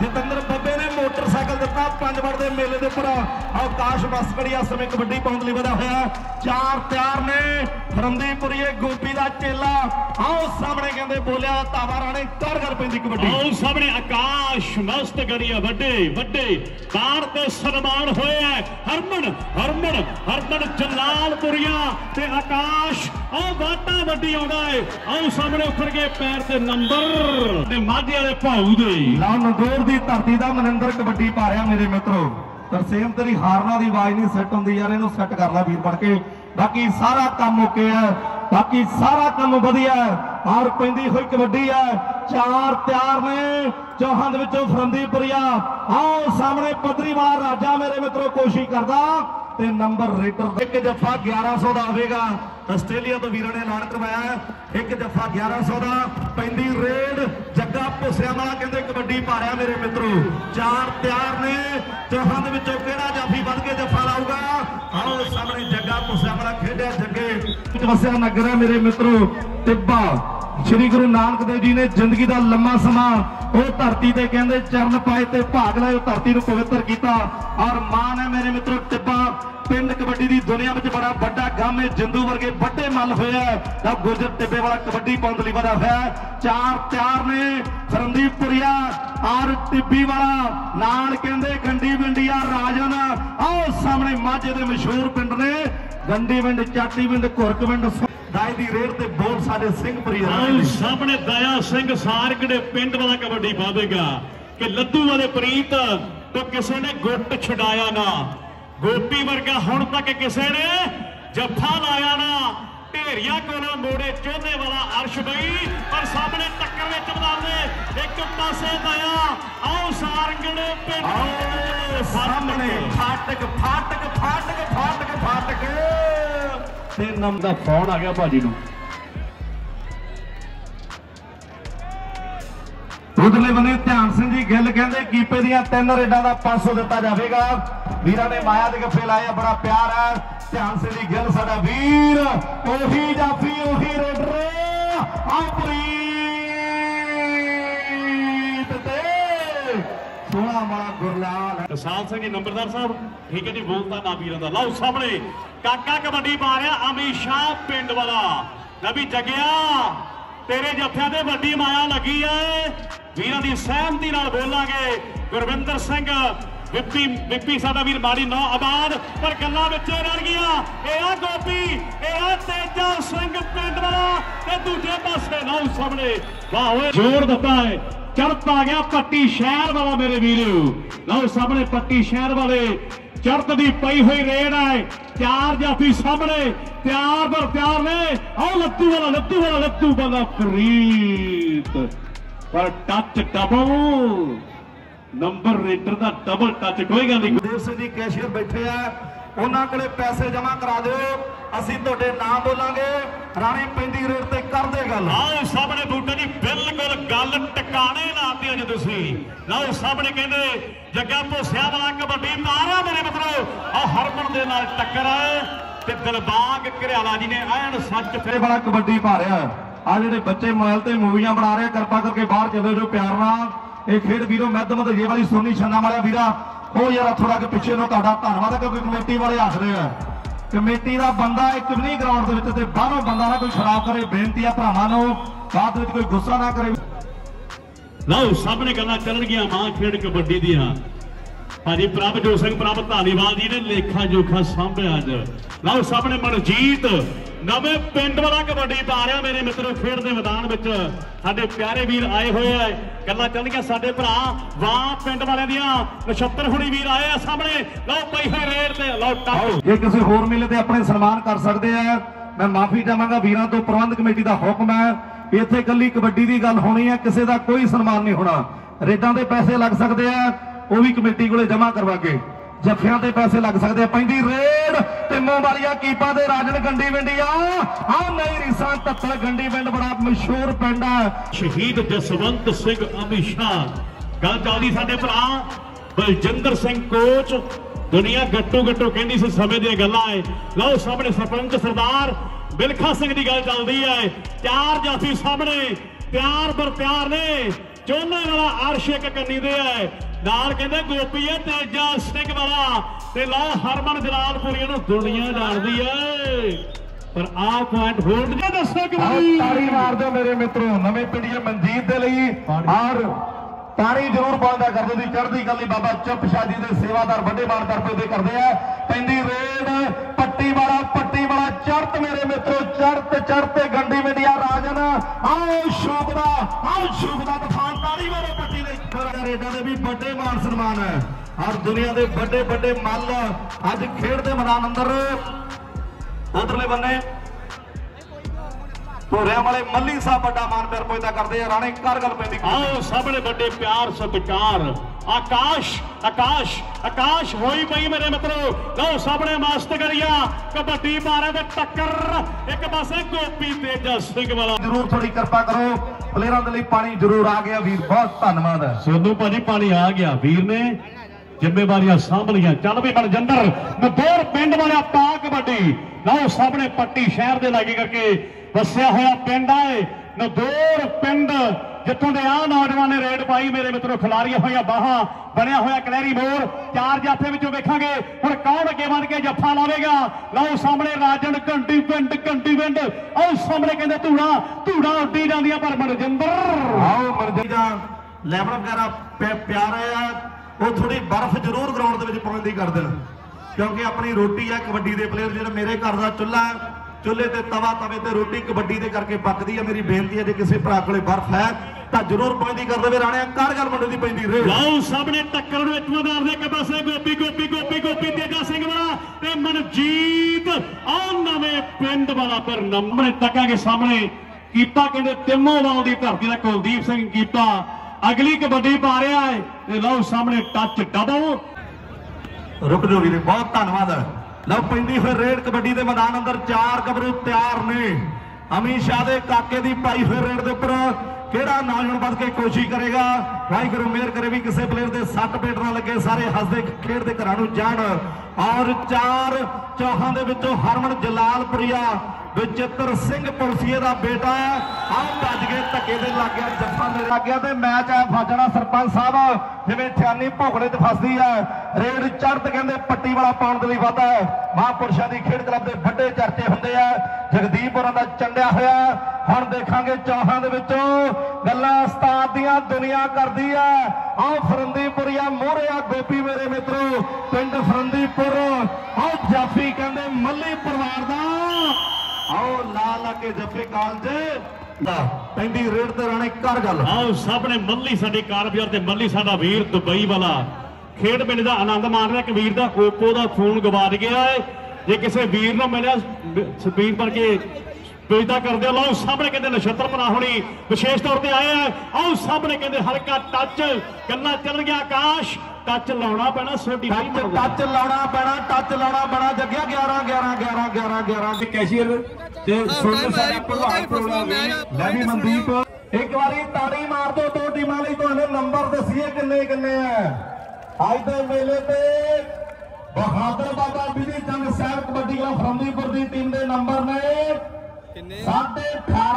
ਜਤਿੰਦਰ ਬੱਬੇ ਨੇ ਮੋਟਰਸਾਈਕਲ ਦਿੱਤਾ ਪੰਜ ਦੇ ਮੇਲੇ ਦੇ ਉੱਪਰ। ਆਕਾਸ਼ ਮਸਤ ਗੜੀਆ, ਸਮੇਂ ਕਬੱਡੀ ਪਾਉਣ ਲਈ ਵਧਾ ਹੋਇਆ। ਚਾਰ ਤਿਆਰ ਨੇ ਫਰੰਦੀਪੁਰੀਏ ਗੋਪੀ ਦਾ ਚੇਲਾ। ਆਓ ਸਾਹਮਣੇ ਕਹਿੰਦੇ ਬੋਲਿਆ ਤਾਵਾ ਰਾਣੇ ਕਰ ਕਰ ਪੈਂਦੀ ਕਬੱਡੀ। ਆਓ ਸਾਹਮਣੇ ਆਕਾਸ਼ ਮਸਤ ਗੜੀਆ, ਵੱਡੇ ਵੱਡੇ। ਬਾਣ ਤੇ ਸਨਮਾਨ ਹੋਇਆ ਹੈ। ਹਰਮਨ ਹਰਮਨ ਹਰਮਨ ਜਲਾਲਪੁਰੀਆ ਤੇ ਆਕਾਸ਼। ਆਹ ਵਾਟਾ ਵੱਡੀ ਆਉਂਦਾ ਏ ਆਓ ਸਾਹਮਣੇ ਉੱਪਰ ਗਏ ਪੈਰ ਤੇ ਨੰਬਰ। ਤੇ ਮਾਝੇ ਵਾਲੇ ਭਾਊ ਦੇ। ਲਓ ਨੰਦੋਰ ਦੀ ਧਰਤੀ ਦਾ ਮਨਿੰਦਰ ਕਬੱਡੀ ਪਾ ਰਿਹਾ ਮੇਰੇ ਮਿੱਤਰੋ। ਤਰਸੇਮ ਤੇਰੀ ਹਾਰਨਾ ਦੀ ਆਵਾਜ਼ ਨਹੀਂ ਸੈੱਟ ਹੁੰਦੀ ਯਾਰ, ਇਹਨੂੰ ਸੈੱਟ ਕਰ ਲੈ ਵੀਰ ਬਣ ਕੇ। ਬਾਕੀ ਸਾਰਾ ਕੰਮ ਓਕੇ ਹੈ ਬਾਕੀ ਸਾਰਾ ਕੰਮ ਵਧੀਆ ਹੈ ਔਰ ਪੈਂਦੀ ਹੋਈ ਕਬੱਡੀ ਹੈ ਚਾਰ ਤਿਆਰ ਨੇ, ਚੌਹਾਂ ਦੇ ਵਿੱਚੋਂ ਫਰੰਦੀਪੁਰੀਆ ਆਓ ਸਾਹਮਣੇ ਪੱਧਰੀ ਰਾਜਾ ਮੇਰੇ ਮਿੱਤਰੋ, ਕੋਸ਼ਿਸ਼ ਕਰਦਾ ਤੇ ਨੰਬਰ ਰੇਟਰ ਇੱਕ ਜੱਫਾ 1100 ਦਾ ਆਵੇਗਾ ਆਸਟ੍ਰੇਲੀਆ ਤੋਂ ਵੀਰਾਂ ਨੇ ਐਲਾਨ ਕਰਵਾਇਆ ਹੈ। ਇੱਕ ਜੱਫਾ 1100 ਦਾ, ਪੈਂਦੀ ਰੇਡ, ਜੱਗਾ ਭੁੱਸਿਆਂ ਵਾਲਾ ਕਹਿੰਦੇ ਕਬੱਡੀ ਭਾਰਿਆ ਮੇਰੇ ਮਿੱਤਰੋ। ਚਾਰ ਤਿਆਰ ਨੇ, ਚੌਹਾਂ ਦੇ ਵਿੱਚੋਂ ਕਿਹੜਾ ਜਾਫੀ ਵੱਧ ਕੇ ਜੱਫਾ ਲਾਊਗਾ? ਆਓ ਸਾਹਮਣੇ ਜੱਗਾ ਭੁੱਸਿਆਂ ਵਾਲਾ ਖੇਡਿਆ ਜੱਗੇ। ਵਿੱਚ ਵਸਿਆ ਨਗਰ ਹੈ ਮੇਰੇ ਮਿੱਤਰੋ, ਟਿੱਬਾ। ਸ਼੍ਰੀ ਗੁਰੂ ਨਾਨਕ ਦੇਵ ਜੀ ਨੇ ਜ਼ਿੰਦਗੀ ਦਾ ਲੰਮਾ ਸਮਾਂ ਉਹ ਧਰਤੀ ਤੇ ਕਹਿੰਦੇ ਚਰਨ ਪਾਏ ਤੇ ਭਾਗ ਲਏ, ਉਹ ਧਰਤੀ ਨੂੰ ਪਵਿੱਤਰ ਕੀਤਾ। ਔਰ ਮਾਨ ਹੈ ਮੇਰੇ ਮਿੱਤਰੋ, ਟਿੱਬਾ ਪਿੰਡ ਕਬੱਡੀ ਦੀ ਦੁਨੀਆ ਵਿੱਚ ਬੜਾ ਵੱਡਾ ਗਾਮੇ ਜਿੰਦੂ ਵਰਗੇ ਵੱਡੇ ਮੱਲ ਹੋਇਆ ਤਾਂ ਗੁਰਜਰ ਟਿੱਬੇ ਵਾਲਾ ਕਬੱਡੀ ਪਾਉਣ ਲਈ ਵਧਾ ਹੋਇਆ। ਚਾਰ ਤਿਆਰ ਨੇ ਫਰੰਦੀਪੁਰੀਆ ਔਰ ਟਿੱਬੀ ਵਾਲਾ ਨਾਲ ਕਹਿੰਦੇ ਗੰਡੀ ਵਿੰਡੀਆ ਰਾਜਨ। ਆਓ ਸਾਹਮਣੇ ਮਾਝੇ ਦੇ ਮਸ਼ਹੂਰ ਪਿੰਡ ਨੇ। ਗੰਡੀ ਵਿੰਡ, ਚਾਟੀ ਵਿੰਡ, ਘੁਰਕ ਵਿੰਡ ਦਾਈ ਦੀ ਰੇਡ ਤੇ ਬੋਲ ਸਾਡੇ ਸਿੰਘਪੁਰੀ ਆਓ ਦੇ ਸਾਹਮਣੇ ਦਇਆ ਸਿੰਘ ਸਾਰਕੜੇ ਪਿੰਡ ਵਾਲਾ ਕਬੱਡੀ ਪਾਵੇਗਾ ਕਿ ਲੱਦੂ ਵਾਲੇ ਪ੍ਰੀਤ ਤੋਂ ਕਿਸੇ ਨੇ ਗੁੱਟ ਛਡਾਇਆ ਨਾ। ਗੋਪੀ ਵਰਗਾ ਹੁਣ ਤੱਕ ਕਿਸੇ ਨੇ ਜੱਫਾ ਲਾਇਆ ਨਾ। ਢੇਰੀਆਂ ਕੋਲੋਂ ਮੋੜੇ ਚੋਹਦੇ ਵਾਲਾ ਅਰਸ਼ ਬਈ ਪਰ ਸਾਹਮਣੇ ਟੱਕਰ ਵਿੱਚ ਬਦਲਦੇ ਇੱਕ ਪਾਸੇ ਦਇਆ। ਆਓ ਸਾਰੰਗੜੇ ਪਿੰਡ। ਸਾਹਮਣੇ ਫਾਟਕ ਫਾਟਕ ਫਾਟਕ ਫਾਟਕ ਫਾਟਕ। ਤੇ ਨੰਬਰ ਦਾ ਫੋਨ ਆ ਗਿਆ ਭਾਜੀ ਨੂੰ। ਉਧਰਲੇ ਬੰਨੇ ਧਿਆਨ ਸਿੰਘ ਜੀ ਗਿੱਲ ਕਹਿੰਦੇ ਕੀਪੇ ਦੀਆਂ ਤਿੰਨ ਰੇਡਾਂ ਦਾ 500 ਦਿੱਤਾ ਜਾਵੇਗਾ। ਵੀਰਾਂ ਨੇ ਮਾਇਆ ਦੇ ਗੱਫੇ ਲਾਏ ਬੜਾ ਪਿਆਰ ਹੈ ਧਿਆਨ ਸਿੰਘ ਜੀ ਗਿੱਲ, ਸਾਡਾ ਵੀਰ, ਉਹੀ ਜਾਫੀ, ਉਹੀ ਰੇਡਰ ਆਪਰੀਤ ਸੋਹਣਾ ਗੁਰਲਾਲ। ਕਸਾਲ ਸਿੰਘ ਜੀ, ਨੰਬਰਦਾਰ ਸਾਹਿਬ, ਠੀਕ ਹੈ ਜੀ ਬੋਲਦਾ ਨਾ ਵੀਰਾਂ ਦਾ। ਲਓ ਸਾਹਮਣੇ, ਕਾਕਾ ਕਬੱਡੀ ਪਾ ਰਿਹਾ ਅਮੀਤ ਪਿੰਡ ਵਾਲਾ। ਨਬੀ ਜਗਿਆ, ਤੇਰੇ ਜੱਫਿਆਂ ਤੇ ਵੱਡੀ ਮਾਇਆ ਲੱਗੀ ਐ। ਵੀਰਾਂ ਦੀ ਸਹਿਮਤੀ ਨਾਲ ਬੋਲਾਂਗੇ। ਗੁਰਵਿੰਦਰ ਸਿੰਘ, ਵਿੱਪੀ ਵਿੱਪੀ ਸਾਡਾ ਵੀਰ ਮਾੜੀ ਨੌ ਆਬਾਦ, ਪਰ ਗੱਲਾਂ ਵਿੱਚ ਰਲ ਗਿਆ ਇਹ ਆ ਗੋਪੀ, ਇਹ ਆ ਤੇਜਾ ਸਿੰਘ ਪਿੰਡ ਵਾਲਾ ਤੇ ਦੂਜੇ ਪਾਸੇ। ਨੌ ਸਾਹਮਣੇ, ਵਾਹ, ਓਏ, ਜ਼ੋਰ ਦਿੱਤਾ ਹੈ। ਚੜਤ ਆ ਗਿਆ ਪੱਟੀ ਸ਼ਹਿਰ ਵਾਲਾ ਮੇਰੇ ਵੀਰੋ। ਲਓ ਸਾਹਮਣੇ ਪੱਟੀ ਸ਼ਹਿਰ ਵਾਲੇ ਚੜਤ ਦੀ ਪਈ ਹੋਈ ਰੇਡ ਹੈ। ਚਾਰ ਜਾਫੀ ਸਾਹਮਣੇ, ਤਿਆਰ ਪਰ ਤਿਆਰ ਨੇ। ਆਓ ਲੱਤੂ ਵਾਲਾ ਲੱਤੂ ਵਾਲਾ ਲੱਤੂ ਵਾਲਾ ਫਰੀਦ ਪਰ ਟੱਚ ਡਬਲ ਨੰਬਰ ਰੇਡਰ ਦਾ ਡਬਲ ਟੱਚ ਕੋਈ ਗੱਲ ਨਹੀਂ। ਦੇਵ ਸਿੰਘ ਜੀ, ਕੈਸ਼ੀਅਰ ਬੈਠੇ ਆ। ਉਹਨਾਂ ਕੋਲੇ ਪੈਸੇ ਜਮ੍ਹਾਂ ਕਰਾ ਦਿਓ। ਅਸੀਂ ਤੁਹਾਡੇ ਨਾਮ ਬੋਲਾਂਗੇ। ਰਾਣੇ ਪੈਂਦੀ ਰੇਟ ਤੇ ਕਰਦੇ ਗੱਲ। ਆਓ ਸਾਹਮਣੇ ਬੂਟੇ ਦੀ ਬਿਲਕੁਲ ਗੱਲ ਟਿਕਾਣੇ ਲਾਤੀ ਅੱਜ ਤੁਸੀਂ। ਲਓ ਸਾਹਮਣੇ ਕਹਿੰਦੇ ਜੱਗਾ ਭੋਸਿਆ ਵਾਲਾ ਕਬੱਡੀ ਮਾਰਿਆ ਮੇਰੇ ਮਿੱਤਰੋ। ਆ ਹਰਮਨ ਦੇ ਨਾਲ ਟੱਕਰ ਆਏ ਤੇ ਦਿਲਬਾਗ ਘਰਿਆਲਾ ਜੀ ਨੇ ਐਨ ਸੱਚ ਇਹ ਬੜਾ ਕਬੱਡੀ ਪਾ ਰਿਹਾ ਆ ਜਿਹੜੇ ਬੱਚੇ ਮੋਬਾਈਲ ਤੇ ਮੂਵੀਆਂ ਬਣਾ ਰਹੇ ਕਿਰਪਾ ਕਰਕੇ ਬਾਹਰ ਚਲੇ ਜਾਓ ਪਿਆਰ ਨਾਲ। ਇਹ ਖੇਡ ਵੀਰੋ ਮੈਦਮ ਤੇ ਵਾਲੀ ਸੋਨੀ ਛੰਨਾ ਵਾਲਿਆ ਵੀਰਾ। ਉਹ ਯਾਰ ਥੋੜਾ ਕਿ ਪਿੱਛੇ ਨੂੰ ਤੁਹਾਡਾ ਧੰਨਵਾਦ ਹੈ ਕਿਉਂਕਿ ਕਮੇਟੀ ਵਾਲੇ ਹੱਸ ਰਹੇ ਆ। ਕਮੇਟੀ ਦਾ ਬੰਦਾ ਇੱਕ ਵੀ ਨਹੀਂ ਗਰਾਊਂਡ ਦੇ ਵਿੱਚ ਤੇ ਬਾਹਰੋਂ ਬੰਦਾ ਨਾ ਕੋਈ ਸ਼ਰਾਬ ਕਰੇ, ਬੇਨਤੀ ਆ ਭਰਾਵਾਂ ਨੂੰ, ਬਾਅਦ ਵਿੱਚ ਕੋਈ ਗੁੱਸਾ ਨਾ ਕਰੇ। ਲਓ, ਸਾਹਮਣੇ ਗੱਲਾਂ ਕਰਨਗੀਆਂ ਮਾਂ ਖੇਡ ਕਬੱਡੀ ਦੀਆਂ। ਭਾਜੀ ਪ੍ਰਭਜੋਤ ਸਿੰਘ, ਪ੍ਰਭ ਧਾਲੀਵਾਲ ਜੀ ਨੇ ਲੇਖਾ ਜੋਖਾ ਸਾਂਭਿਆ ਅੱਜ। ਲਓ ਸਾਹਮਣੇ ਮਨਜੀਤ, ਨਵੇਂ ਪਿੰਡ ਵਾਲਾ ਕਬੱਡੀ ਪਾ ਰਿਹਾ ਮੇਰੇ ਮਿੱਤਰੋ, ਖੇਡ ਦੇ ਮੈਦਾਨ ਵਿੱਚ। ਸਾਡੇ ਪਿਆਰੇ ਵੀਰ ਆਏ ਹੋਏ ਆ, ਗੱਲਾਂ ਚੱਲਣਗੀਆਂ ਸਾਡੇ ਭਰਾ, ਵਾਹ ਪਿੰਡ ਵਾਲਿਆਂ ਦੀਆਂ, ਨਛੱਤਰ ਹੁਣੀ ਵੀਰ ਆਏ ਆ ਸਾਹਮਣੇ। ਲਓ ਪਈ ਹੋਈ ਰੇਡ ਤੇ, ਲਓ ਟੱਪ। ਜੇ ਕਿਸੇ ਹੋਰ ਮੇਲੇ ਤੇ ਆਪਣੇ ਸਨਮਾਨ ਕਰ ਸਕਦੇ ਆ, ਮੈਂ ਮਾਫੀ ਚਾਹਾਂਗਾ, ਵੀਰਾਂ ਤੋਂ ਪ੍ਰਬੰਧ ਕਮੇਟੀ ਦਾ ਹੁਕਮ ਹੈ ਇੱਥੇ ਕੱਲੀ ਕਬੱਡੀ ਦੀ ਗੱਲ ਹੋਣੀ ਹੈ, ਕਿਸੇ ਦਾ ਕੋਈ ਸਨਮਾਨ ਨਹੀਂ ਹੋਣਾ। ਰੇਡਾਂ ਦੇ ਪੈਸੇ ਲੱਗ ਸਕਦੇ ਆ ਉਹ ਵੀ ਕਮੇਟੀ ਕੋਲੇ ਜਮ੍ਹਾਂ ਕਰਵਾ ਕੇ ਜੱਫਿਆਂ ਤੇ ਪੈਸੇ ਲੱਗ ਸਕਦੇ ਆ। ਪੈਂਦੀ ਰੇਡ ਤਿੰਮੋ ਵਾਲੀਆ ਕੀਪਾ ਦੇ ਰਾਜਨ ਗੰਡੀ ਵਿੰਡੀ ਆ। ਆ ਨਹੀਂ ਰਿਸਾਂ ਤੱਤਲ ਗੰਡੀ ਵਿੰਡ ਬੜਾ ਮਸ਼ਹੂਰ ਪਿੰਡ ਹੈ ਸ਼ਹੀਦ ਜਸਵੰਤ ਸਿੰਘ ਅਮਿਸ਼ਾ ਗੱਲ ਚੱਲਦੀ ਸਾਡੇ ਭਰਾ ਬਲਜਿੰਦਰ ਸਿੰਘ ਕੋਚ। ਦੁਨੀਆ ਗੱਟੂ ਗੱਟੂ ਕਹਿੰਦੀ ਸੀ ਸਮੇਂ ਦੀਆਂ ਗੱਲਾਂ ਏ। ਲਓ ਸਾਹਮਣੇ ਸਰਪੰਚ ਸਰਦਾਰ ਬਿਲਖਾ ਸਿੰਘ ਦੀ ਗੱਲ ਚੱਲਦੀ ਏ। ਚਾਰ ਜਾਫੀ ਸਾਹਮਣੇ ਪਿਆਰ ਬਰ ਪਿਆਰ ਨੇ। ਚੋਨੇ ਵਾਲਾ ਅਰਸ਼ ਇੱਕ ਕੰਨੀ ਦੇ ਏ ਨਾਲ ਕਹਿੰਦੇ ਗੋਪੀ ਏ ਤੇਜਾ ਸਿੰਘ ਵਾਲਾ। ਤੇ ਲਓ ਹਰਮਨ ਜਲਾਲਪੁਰੀ ਨੂੰ ਦੁਨੀਆ ਜਾਣਦੀ ਏ ਪਰ ਆਹ ਪੁਆਇੰਟ ਹੋਲਡ ਜੇ ਦੱਸੋ ਕਿ ਤਾੜੀ ਮਾਰ ਦਿਓ ਮੇਰੇ ਮਿੱਤਰੋ। ਨਵੇਂ ਪਿੰਡੀਏ ਮਨਜੀਤ ਦੇ ਲਈ ਔਰ ਪਾਣੀ ਜ਼ਰੂਰ ਪਾਉਂਦਾ ਕਰਦੇ ਦੀ ਚੜ੍ਹਦੀ ਗੱਲ ਨਹੀਂ ਬਾਬਾ ਚੁੱਪ ਸ਼ਾਦੀ ਦੇ ਸੇਵਾਦਾਰ ਵੱਡੇ ਮਾਨ ਤਰਫੇ ਦੇ ਕਰਦੇ ਆ। ਪੈਂਦੀ ਰੇਡ, ਪੱਟੀ ਵਾਲਾ ਪੱਟੀ ਵਾਲਾ ਚੜਤ ਮੇਰੇ ਮਿੱਤਰੋ ਚੜਤ ਚੜਤੇ ਗੰਡੀ ਮਿੰਡੀਆ ਰਾਜਨ। ਆਓ ਸ਼ੋਭਦਾ ਆਓ ਸ਼ੋਕ ਦਾ ਤੂਫਾਨ, ਤਾੜੀ ਵਾਲੇ ਪੱਟੀ ਦੇ ਪਰ ਰੇਡਾਂ ਦੇ ਵੀ ਵੱਡੇ ਮਾਨ ਸਨਮਾਨ ਹੈ। ਔਰ ਦੁਨੀਆ ਦੇ ਵੱਡੇ ਵੱਡੇ ਮੱਲ ਅੱਜ ਖੇਡ ਦੇ ਮੈਦਾਨ ਅੰਦਰ। ਉਧਰਲੇ ਬੰਨੇ। ਭੋਰਿਆਂ ਵਾਲੇ ਮੱਲੀ ਸਾਹਿਬ ਵੱਡਾ ਮਾਨ ਪਿਆਰ ਪਹੁੰਚਦਾ ਕਰਦੇ ਆ। ਰਾਣੇ ਕਰ ਗੱਲ ਪੈਂਦੀ। ਆਓ ਸਾਹਮਣੇ ਵੱਡੇ ਪਿਆਰ ਸਤਿਕਾਰ। ਆਕਾਸ਼ ਆਕਾਸ਼ ਆਕਾਸ਼ ਹੋਈ ਪਈ ਮੇਰੇ ਮਿੱਤਰੋ। ਲਓ ਸਾਹਮਣੇ ਮਸਤ ਕਰੀਆ। ਕਬੱਡੀ ਮਾਰੇ ਤੇ ਟੱਕਰ। ਇੱਕ ਪਾਸੇ ਗੋਪੀ ਤੇਜਾ ਸਿੰਘ ਵਾਲਾ। ਜਰੂਰ ਥੋੜੀ ਕਿਰਪਾ ਕਰੋ। ਪਲੇਅਰਾਂ ਦੇ ਲਈ ਪਾਣੀ ਜਰੂਰ ਆ ਗਿਆ। ਵੀਰ ਬਹੁਤ ਧੰਨਵਾਦ। ਸੋਨੂ ਭਾਜੀ ਪਾਣੀ ਆ ਗਿਆ। ਵੀਰ ਨੇ ਜ਼ਿੰਮੇਵਾਰੀਆਂ ਸਾਂਭ ਲਈਆਂ। ਚੱਲ ਵੀ ਬਲਜਿੰਦਰ। ਨਦੌਰ ਪਿੰਡ ਵਾਲਿਆ ਪਾ ਕਬੱਡੀ। ਲਓ ਸਾਹਮਣੇ ਪੱਟੀ ਸ਼ਹਿਰ ਦੇ ਲਾਗੇ ਕਰਕੇ ਵਸਿਆ ਹੋਇਆ ਪਿੰਡ ਆਏ ਨਦੌਰ ਪਿੰਡ, ਜਿੱਥੋਂ ਦੇ ਆ ਨੌਜਵਾਨ ਨੇ ਰੇਡ ਪਾਈ। ਮੇਰੇ ਮਿੱਤਰੋ ਖਿਲਾਰੀਆਂ ਹੋਈਆਂ ਬਾਹਾਂ, ਬਣਿਆ ਹੋਇਆ ਕਲੈਰੀ ਮੋਰ। ਚਾਰ ਜਾਫੇ ਵਿੱਚੋਂ ਵੇਖਾਂਗੇ, ਹੁਣ ਕੌਣ ਅੱਗੇ ਵੱਧ ਕੇ ਜੱਫਾ ਲਾਵੇਗਾ? ਲਓ ਸਾਹਮਣੇ ਰਾਜਨ ਘੰਟੀ ਪਿੰਡ ਘੰਟੀ ਪਿੰਡ। ਆਓ ਸਾਹਮਣੇ ਕਹਿੰਦੇ ਧੂੜਾ ਧੂੜਾ ਉੱਡੀ ਜਾਂਦੀਆਂ ਪਰ ਮਨਜਿੰਦਰ। ਆਓ ਮਰਜ਼ੀ ਦਾ ਲੈਵਲ ਵਗੈਰਾ ਪਿ- ਆ। ਉਹ ਥੋੜੀ ਬਰਫ਼ ਜਰੂਰ ਗਰਾਊਂਡ ਦੇ ਵਿੱਚ ਪਾਉਣ ਦੀ ਕਰ ਦੇਣ। ਕਿਉਂਕਿ ਆਪਣੀ ਰੋਟੀ ਆ ਕਬੱਡੀ ਦੇ ਪਲੇਅਰ ਜਿਹੜੇ ਮੇਰੇ ਘਰ ਦਾ ਚੁੱਲ੍ਹਾ ਚੁੱਲ੍ਹੇ ਤੇ ਤਵਾ ਤਵੇ ਤੇ ਰੋਟੀ ਕਬੱਡੀ ਦੇ ਕਰਕੇ ਪੱਕਦੀ ਹੈ ਮੇਰੀ ਬੇਨਤੀ ਹੈ ਜੇ ਕਿਸੇ ਭਰਾ ਕੋਲੇ ਬਰਫ਼ ਹੈ ਤਾਂ ਜਰੂਰ ਪਾਉਂਦੀ ਕਰ ਦੇਵੇ ਰਾਣਿਆ ਕਰ ਗੱਲ ਮੁੰਡੇ ਦੀ ਪੈਂਦੀ ਰੇ ਲਓ ਸਾਹਮਣੇ ਟੱਕਰ ਨੂੰ ਇੱਕ ਮੈਦਾਨ ਦੇ ਇੱਕ ਪਾਸੇ ਗੋਪੀ ਗੋਪੀ ਗੋਪੀ ਗੋਪੀ ਤੇਜਾ ਸਿੰਘ ਵਾਲਾ ਤੇ ਮਨਜੀਤ ਆ ਨਵੇਂ ਪਿੰਡ ਵਾਲਾ ਪਰ ਨੰਬਰ ਤੱਕਾਂਗੇ ਸਾਹਮਣੇ। ਕੀਪਾ ਕਹਿੰਦੇ ਤਿੰਮੋਵਾਲ ਦੀ ਧਰਤੀ ਦਾ ਕੁਲਦੀਪ ਸਿੰਘ ਕੀਪਾ। ਅਗਲੀ ਕਬੱਡੀ ਪਾ ਰਿਹਾ ਹੈ ਤੇ ਲਓ ਸਾਹਮਣੇ ਟੱਚ ਡਬਲ ਰੁਕ ਜਾਓ ਵੀਰੇ ਬਹੁਤ ਧੰਨਵਾਦ ਲਓ ਪੈਂਦੀ ਹੋਈ ਰੇਡ ਕਬੱਡੀ ਦੇ ਮੈਦਾਨ ਅੰਦਰ ਚਾਰ ਗੱਭਰੂ ਤਿਆਰ ਨੇ। ਅਮੀਤ ਸ਼ਾਹ ਦੇ ਕਾਕੇ ਦੀ ਪਾਈ ਹੋਈ ਰੇਡ ਦੇ ਉੱਪਰ ਕਿਹੜਾ ਨੌਜਵਾਨ ਵੱਧ ਕੇ ਕੋਸ਼ਿਸ਼ ਕਰੇਗਾ? ਵਾਹਿਗੁਰੂ, ਮਿਹਰ ਕਰੇ ਵੀ ਕਿਸੇ ਪਲੇਅਰ ਦੇ ਸੱਟ ਪੇਟ ਨਾ ਲੱਗੇ, ਸਾਰੇ ਹੱਸਦੇ ਖੇਡਦੇ ਘਰਾਂ ਨੂੰ ਜਾਣ। ਔਰ ਚਾਰ ਚੌਹਾਂ ਦੇ ਵਿੱਚੋਂ ਹਰਮਨ ਜਲਾਲਪੁਰੀਆ ਵਿਚਿੱਤਰ ਸਿੰਘ ਪੁਲਸੀਏ ਦਾ ਬੇਟਾ ਆਹ ਭੱਜ ਕੇ ਧੱਕੇ ਦੇ ਲੱਗ ਗਿਆ, ਜੱਫਾ ਮੇਰੇ ਲੱਗ ਗਿਆ ਤੇ ਮੈਚ ਆ ਫਾਜਣਾ ਸਰਪੰਚ ਸਾਹਿਬ, ਜਿਵੇਂ ਠਿਆਨੀ ਭੋਗੜੇ 'ਚ ਫਸਦੀ ਹੈ। ਰੇਡ ਚੜ੍ਹਤ ਕਹਿੰਦੇ ਪੱਟੀ ਵਾਲਾ ਪਾਉਣ ਦੇ ਲਈ ਵਾਧਾ ਹੈ। ਦੀ ਖੇਡ ਕਲੱਬ ਦੇ ਵੱਡੇ ਚਰਚੇ ਹੁੰਦੇ ਆ। ਜਗਦੀਪ ਹੋਰਾਂ ਦਾ ਚੰਡਿਆ ਹੋਇਆ ਹੁਣ ਦੇਖਾਂਗੇ ਚੌਹਾਂ ਦੇ ਵਿੱਚੋਂ ਗੱਲਾਂ ਉਸਤਾਦ ਦੀਆਂ ਦੁਨੀਆ ਕਰਦੀ ਆ ਆਹ ਫਰੰਦੀਪੁਰੀਆ ਮੋਹਰਿਆ ਗੋਪੀ ਮੇਰੇ ਮਿੱਤਰੋ, ਪਿੰਡ ਫਰੰਦੀਪੁਰ। ਆਹ ਜਾਫੀ ਕਹਿੰਦੇ ਮੱਲੀ ਪਰਿਵਾਰ ਦਾ ਆਓ ਲਾ ਲਾ ਕੇ ਜੱਫੇ ਕਾਲਜ। ਦਾ ਪੈਂਦੀ ਰੇਡ ਤੇ ਰਾਣੇ ਕਰ ਗੱਲ। ਆਓ ਸਾਹਮਣੇ ਮੱਲੀ ਸਾਡੀ ਕਾਰਬੀਰ ਤੇ ਮੱਲੀ ਸਾਡਾ ਵੀਰ ਦੁਬਈ ਵਾਲਾ। ਖੇਡ ਪਿੰਡ ਦਾ ਆਨੰਦ ਮਾਣ ਰਿਹਾ ਇੱਕ ਵੀਰ ਦਾ ਕੋਪੋ ਦਾ ਫੋਨ ਗਵਾਚ ਗਿਆ ਹੈ। ਜੇ ਕਿਸੇ ਵੀਰ ਨੂੰ ਮਿਲਿਆ ਸਕਰੀਨ ਪਰ ਕੇ ਕਰਦੇ ਹੋ। ਲਓ ਸਾਹਮਣੇ ਕਹਿੰਦੇ ਨਛੱਤਰ ਬਣਾ ਹੋਣੀ, ਵਿਸ਼ੇਸ਼ ਤੌਰ ਤੇ ਆਏ ਆ। ਆਓ ਸਾਹਮਣੇ ਕਹਿੰਦੇ ਹਲਕਾ ਟੱਚ ਗੱਲਾਂ ਚੱਲ ਗਿਆ ਆਕਾਸ਼। ਟੱਚ ਲਾਉਣਾ ਪੈਣਾ ਸੋਡੀ ਟੱਚ ਟੱਚ ਲਾਉਣਾ ਪੈਣਾ ਟੱਚ ਲਾਉਣਾ ਪੈਣਾ ਜੱਗਿਆ 11 11 11 11 11 ਤੇ ਕੈਸ਼ੀਅਰ। ਤੇ ਸੋਨੂ ਸਾਡਾ ਪ੍ਰਭਾਵ ਪ੍ਰੋਗਰਾਮ ਲੈ ਵੀ ਮਨਦੀਪ ਇੱਕ ਵਾਰੀ ਤਾੜੀ ਮਾਰ ਦੋ ਦੋ ਟੀਮਾਂ ਲਈ ਤੁਹਾਨੂੰ ਨੰਬਰ ਦੱਸੀਏ ਕਿੰਨੇ ਕਿੰਨੇ ਆ। ਅੱਜ ਦੇ ਮੇਲੇ ਤੇ ਬਹਾਦਰ ਬਾਬਾ ਬਿਧੀ ਚੰਦ ਸਾਹਿਬ ਕਬੱਡੀ ਕਲੱਬ ਫਰੰਦੀਪੁਰ ਦੀ ਟੀਮ ਦੇ ਨੰਬਰ ਨੇ ਕਿੰਨੇ? ਸਾਢੇ 18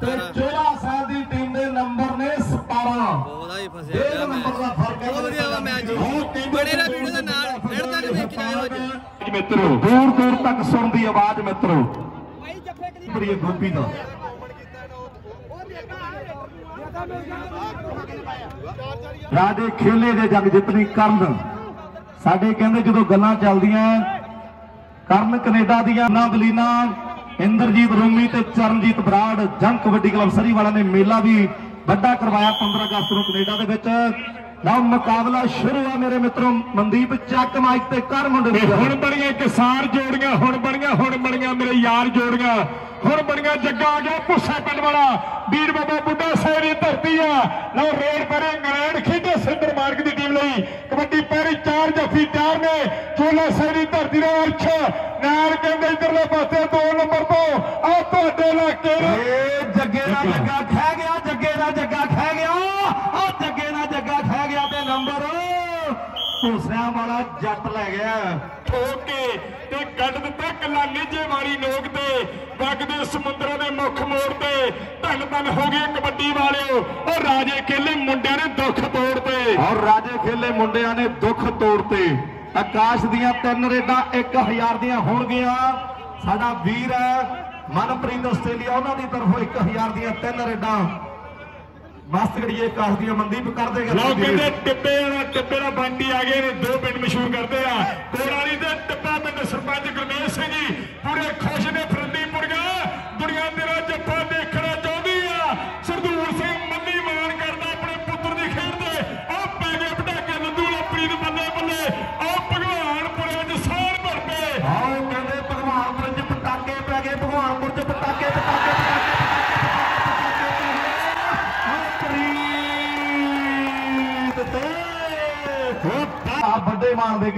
ਤੇ ਚੋਲਾ ਸਾਹਿਬ ਦੀ ਟੀਮ ਦੇ ਨੰਬਰ ਨੇ 17 ਉਹਦਾ ਹੀ ਫਸਿਆ ਇਹ ਗਿਆ ਨੰਬਰ ਦਾ ਫ਼ਰਕ ਹੈ। ਬਹੁਤ ਵਧੀਆ ਵਾ ਮੈਚ। ਬੜੇ ਵੀਡੀਓ ਦੇ ਨਾਲ ਐਡ ਤੱਕ ਦੇਖ ਕੇ ਆਇਓ ਅੱਜ ਮਿੱਤਰੋ ਦੂਰ ਦੂਰ ਤੱਕ ਸੁਣਦੀ ਆਵਾਜ਼ ਮਿੱਤਰੋ। ਬੜੀ ਗੋਪੀ ਦਾ। ਰਾਜੇ ਖੇਲੇ ਦੇ ਜਗ ਜਿੱਤਣੀ ਕਰਨ। ਸਾਡੇ ਕਹਿੰਦੇ ਜਦੋਂ ਗੱਲਾਂ ਚੱਲਦੀਆਂ ਕਰਨ ਕੈਨੇਡਾ ਦੀਆਂ ਨਾ ਬਲੀਨਾ ਇੰਦਰਜੀਤ ਰੂਮੀ ਤੇ ਚਰਨਜੀਤ ਬਰਾੜ ਜੰਗ ਕਬੱਡੀ ਕਲੱਬ ਸਰੀਵਾਲਾ ਨੇ ਮੇਲਾ ਵੀ ਵੱਡਾ ਕਰਵਾਇਆ 15 ਅਗਸਤ ਨੂੰ ਕੈਨੇਡਾ ਦੇ ਵਿੱਚ। ਲਓ ਮੁਕਾਬਲਾ ਸ਼ੁਰੂ ਆ ਮੇਰੇ ਮਿੱਤਰੋ। ਮਨਦੀਪ ਚੱਕ ਮਾਈਕ ਤੇ ਕਰ ਮੁੰਡੇ ਦੀ ਹੁਣ ਬਣੀਆਂ ਕਿਸਾਰ ਜੋੜੀਆਂ ਹੁਣ ਬਣੀਆਂ ਹੁਣ ਬਣੀਆਂ ਮੇਰੇ ਯਾਰ ਜੋੜੀਆਂ। ਹੁਣ ਬਣੀਆਂ ਜੱਗਾ ਆ ਗਿਆ ਪੁੱਸਾ ਪਿੰਡ ਵਾਲਾ। ਵੀਰ ਬਾਬਾ ਬੁੱਢਾ ਸਾਹਿਬ ਦੀ ਧਰਤੀ ਆ। ਲਓ ਰੇਡ ਪਰੇ ਇੰਗਲੈਂਡ ਖੇਡੇ ਸਿੰਦਰ ਮਾਰਕ ਦੀ ਟੀਮ ਲਈ। ਕਬੱਡੀ ਪੈਰੀ ਚਾਰ ਜੱਫੀ ਤਿਆਰ ਨੇ। ਚੋਲਾ ਸਾਹਿਬ ਦੀ ਧਰਤੀ ਦਾ ਅਰਸ਼। ਨਾਲ ਕਹਿੰਦੇ ਇਧਰਲੇ ਪਾਸੇ ਦੋ ਨੰਬਰ ਤੋਂ। ਆ ਤੁਹਾਡੇ ਇਲਾਕੇ ਏ ਜੱਗੇ ਦਾ ਜੱਗਾ ਖਹਿ ਗਿਆ ਜੱਗੇ ਦਾ ਜੱਗਾ ਖਹਿ ਗਿਆ। ਆ ਜੱਗੇ ਦਾ ਜੱਗਾ ਖਹਿ ਗਿਆ ਤੇ ਨੰਬਰ। ਭੂਸਿਆਂ ਵਾਲਾ ਜੱਟ ਲੈ ਗਿਆ। ਠੋਕ ਕੇ ਤੇ ਕੱਢ ਦਿੱਤਾ ਕੱਲਾ ਨੀਜੇ ਵਾਲੀ ਨੋਕ ਤੇ। ਵਗਦੇ ਸਮੁੰਦਰਾਂ ਦੇ ਮੁੱਖ ਮੋੜ ਤੇ। ਧੰਨ ਧੰਨ ਹੋ ਗਏ ਕਬੱਡੀ ਵਾਲਿਓ। ਉਹ ਰਾਜੇ ਖੇਲੇ ਮੁੰਡਿਆਂ ਨੇ ਦੁੱਖ ਤੋੜਤੇ ਔਰ ਰਾਜੇ ਖੇਲੇ ਮੁੰਡਿਆਂ ਨੇ ਦੁੱਖ ਤੋੜਤੇ ਆਕਾਸ਼ ਦੀਆਂ ਤਿੰਨ ਰੇਡਾਂ 1000 ਦੀਆਂ ਹੋਣਗੀਆਂ। ਸਾਡਾ ਵੀਰ ਹੈ, ਮਨਪ੍ਰੀਤ ਆਸਟ੍ਰੇਲੀਆ, ਉਹਨਾਂ ਦੀ ਤਰਫੋਂ 1000 ਦੀਆਂ ਤਿੰਨ ਰੇਡਾਂ। ਮਸਤ ਗੜੀਏ ਕਾਸ ਦੀਆਂ ਮਨਦੀਪ ਕਰਦੇ ਗੱਲ ਲਓ ਕਹਿੰਦੇ ਟਿੱਬੇ ਵਾਲਾ ਟਿੱਬੇ ਦਾ ਬੰਟੀ ਆ ਗਏ ਨੇ ਦੋ ਪਿੰਡ ਮਸ਼ਹੂਰ ਕਰਦੇ ਆ। ਕੋਰਾਲੀ ਦੇ ਟਿੱਬਾ ਪਿੰਡ ਸਰਪੰਚ ਗੁਰਮੇਸ਼ ਸਿੰਘ ਜੀ ਪੂਰੇ ਖੁਸ਼ ਨੇ ਫਰੰਦੀਪੁਰਗਾ ਦੁਨੀਆ ਤੇਰਾ ਜੱਫਾ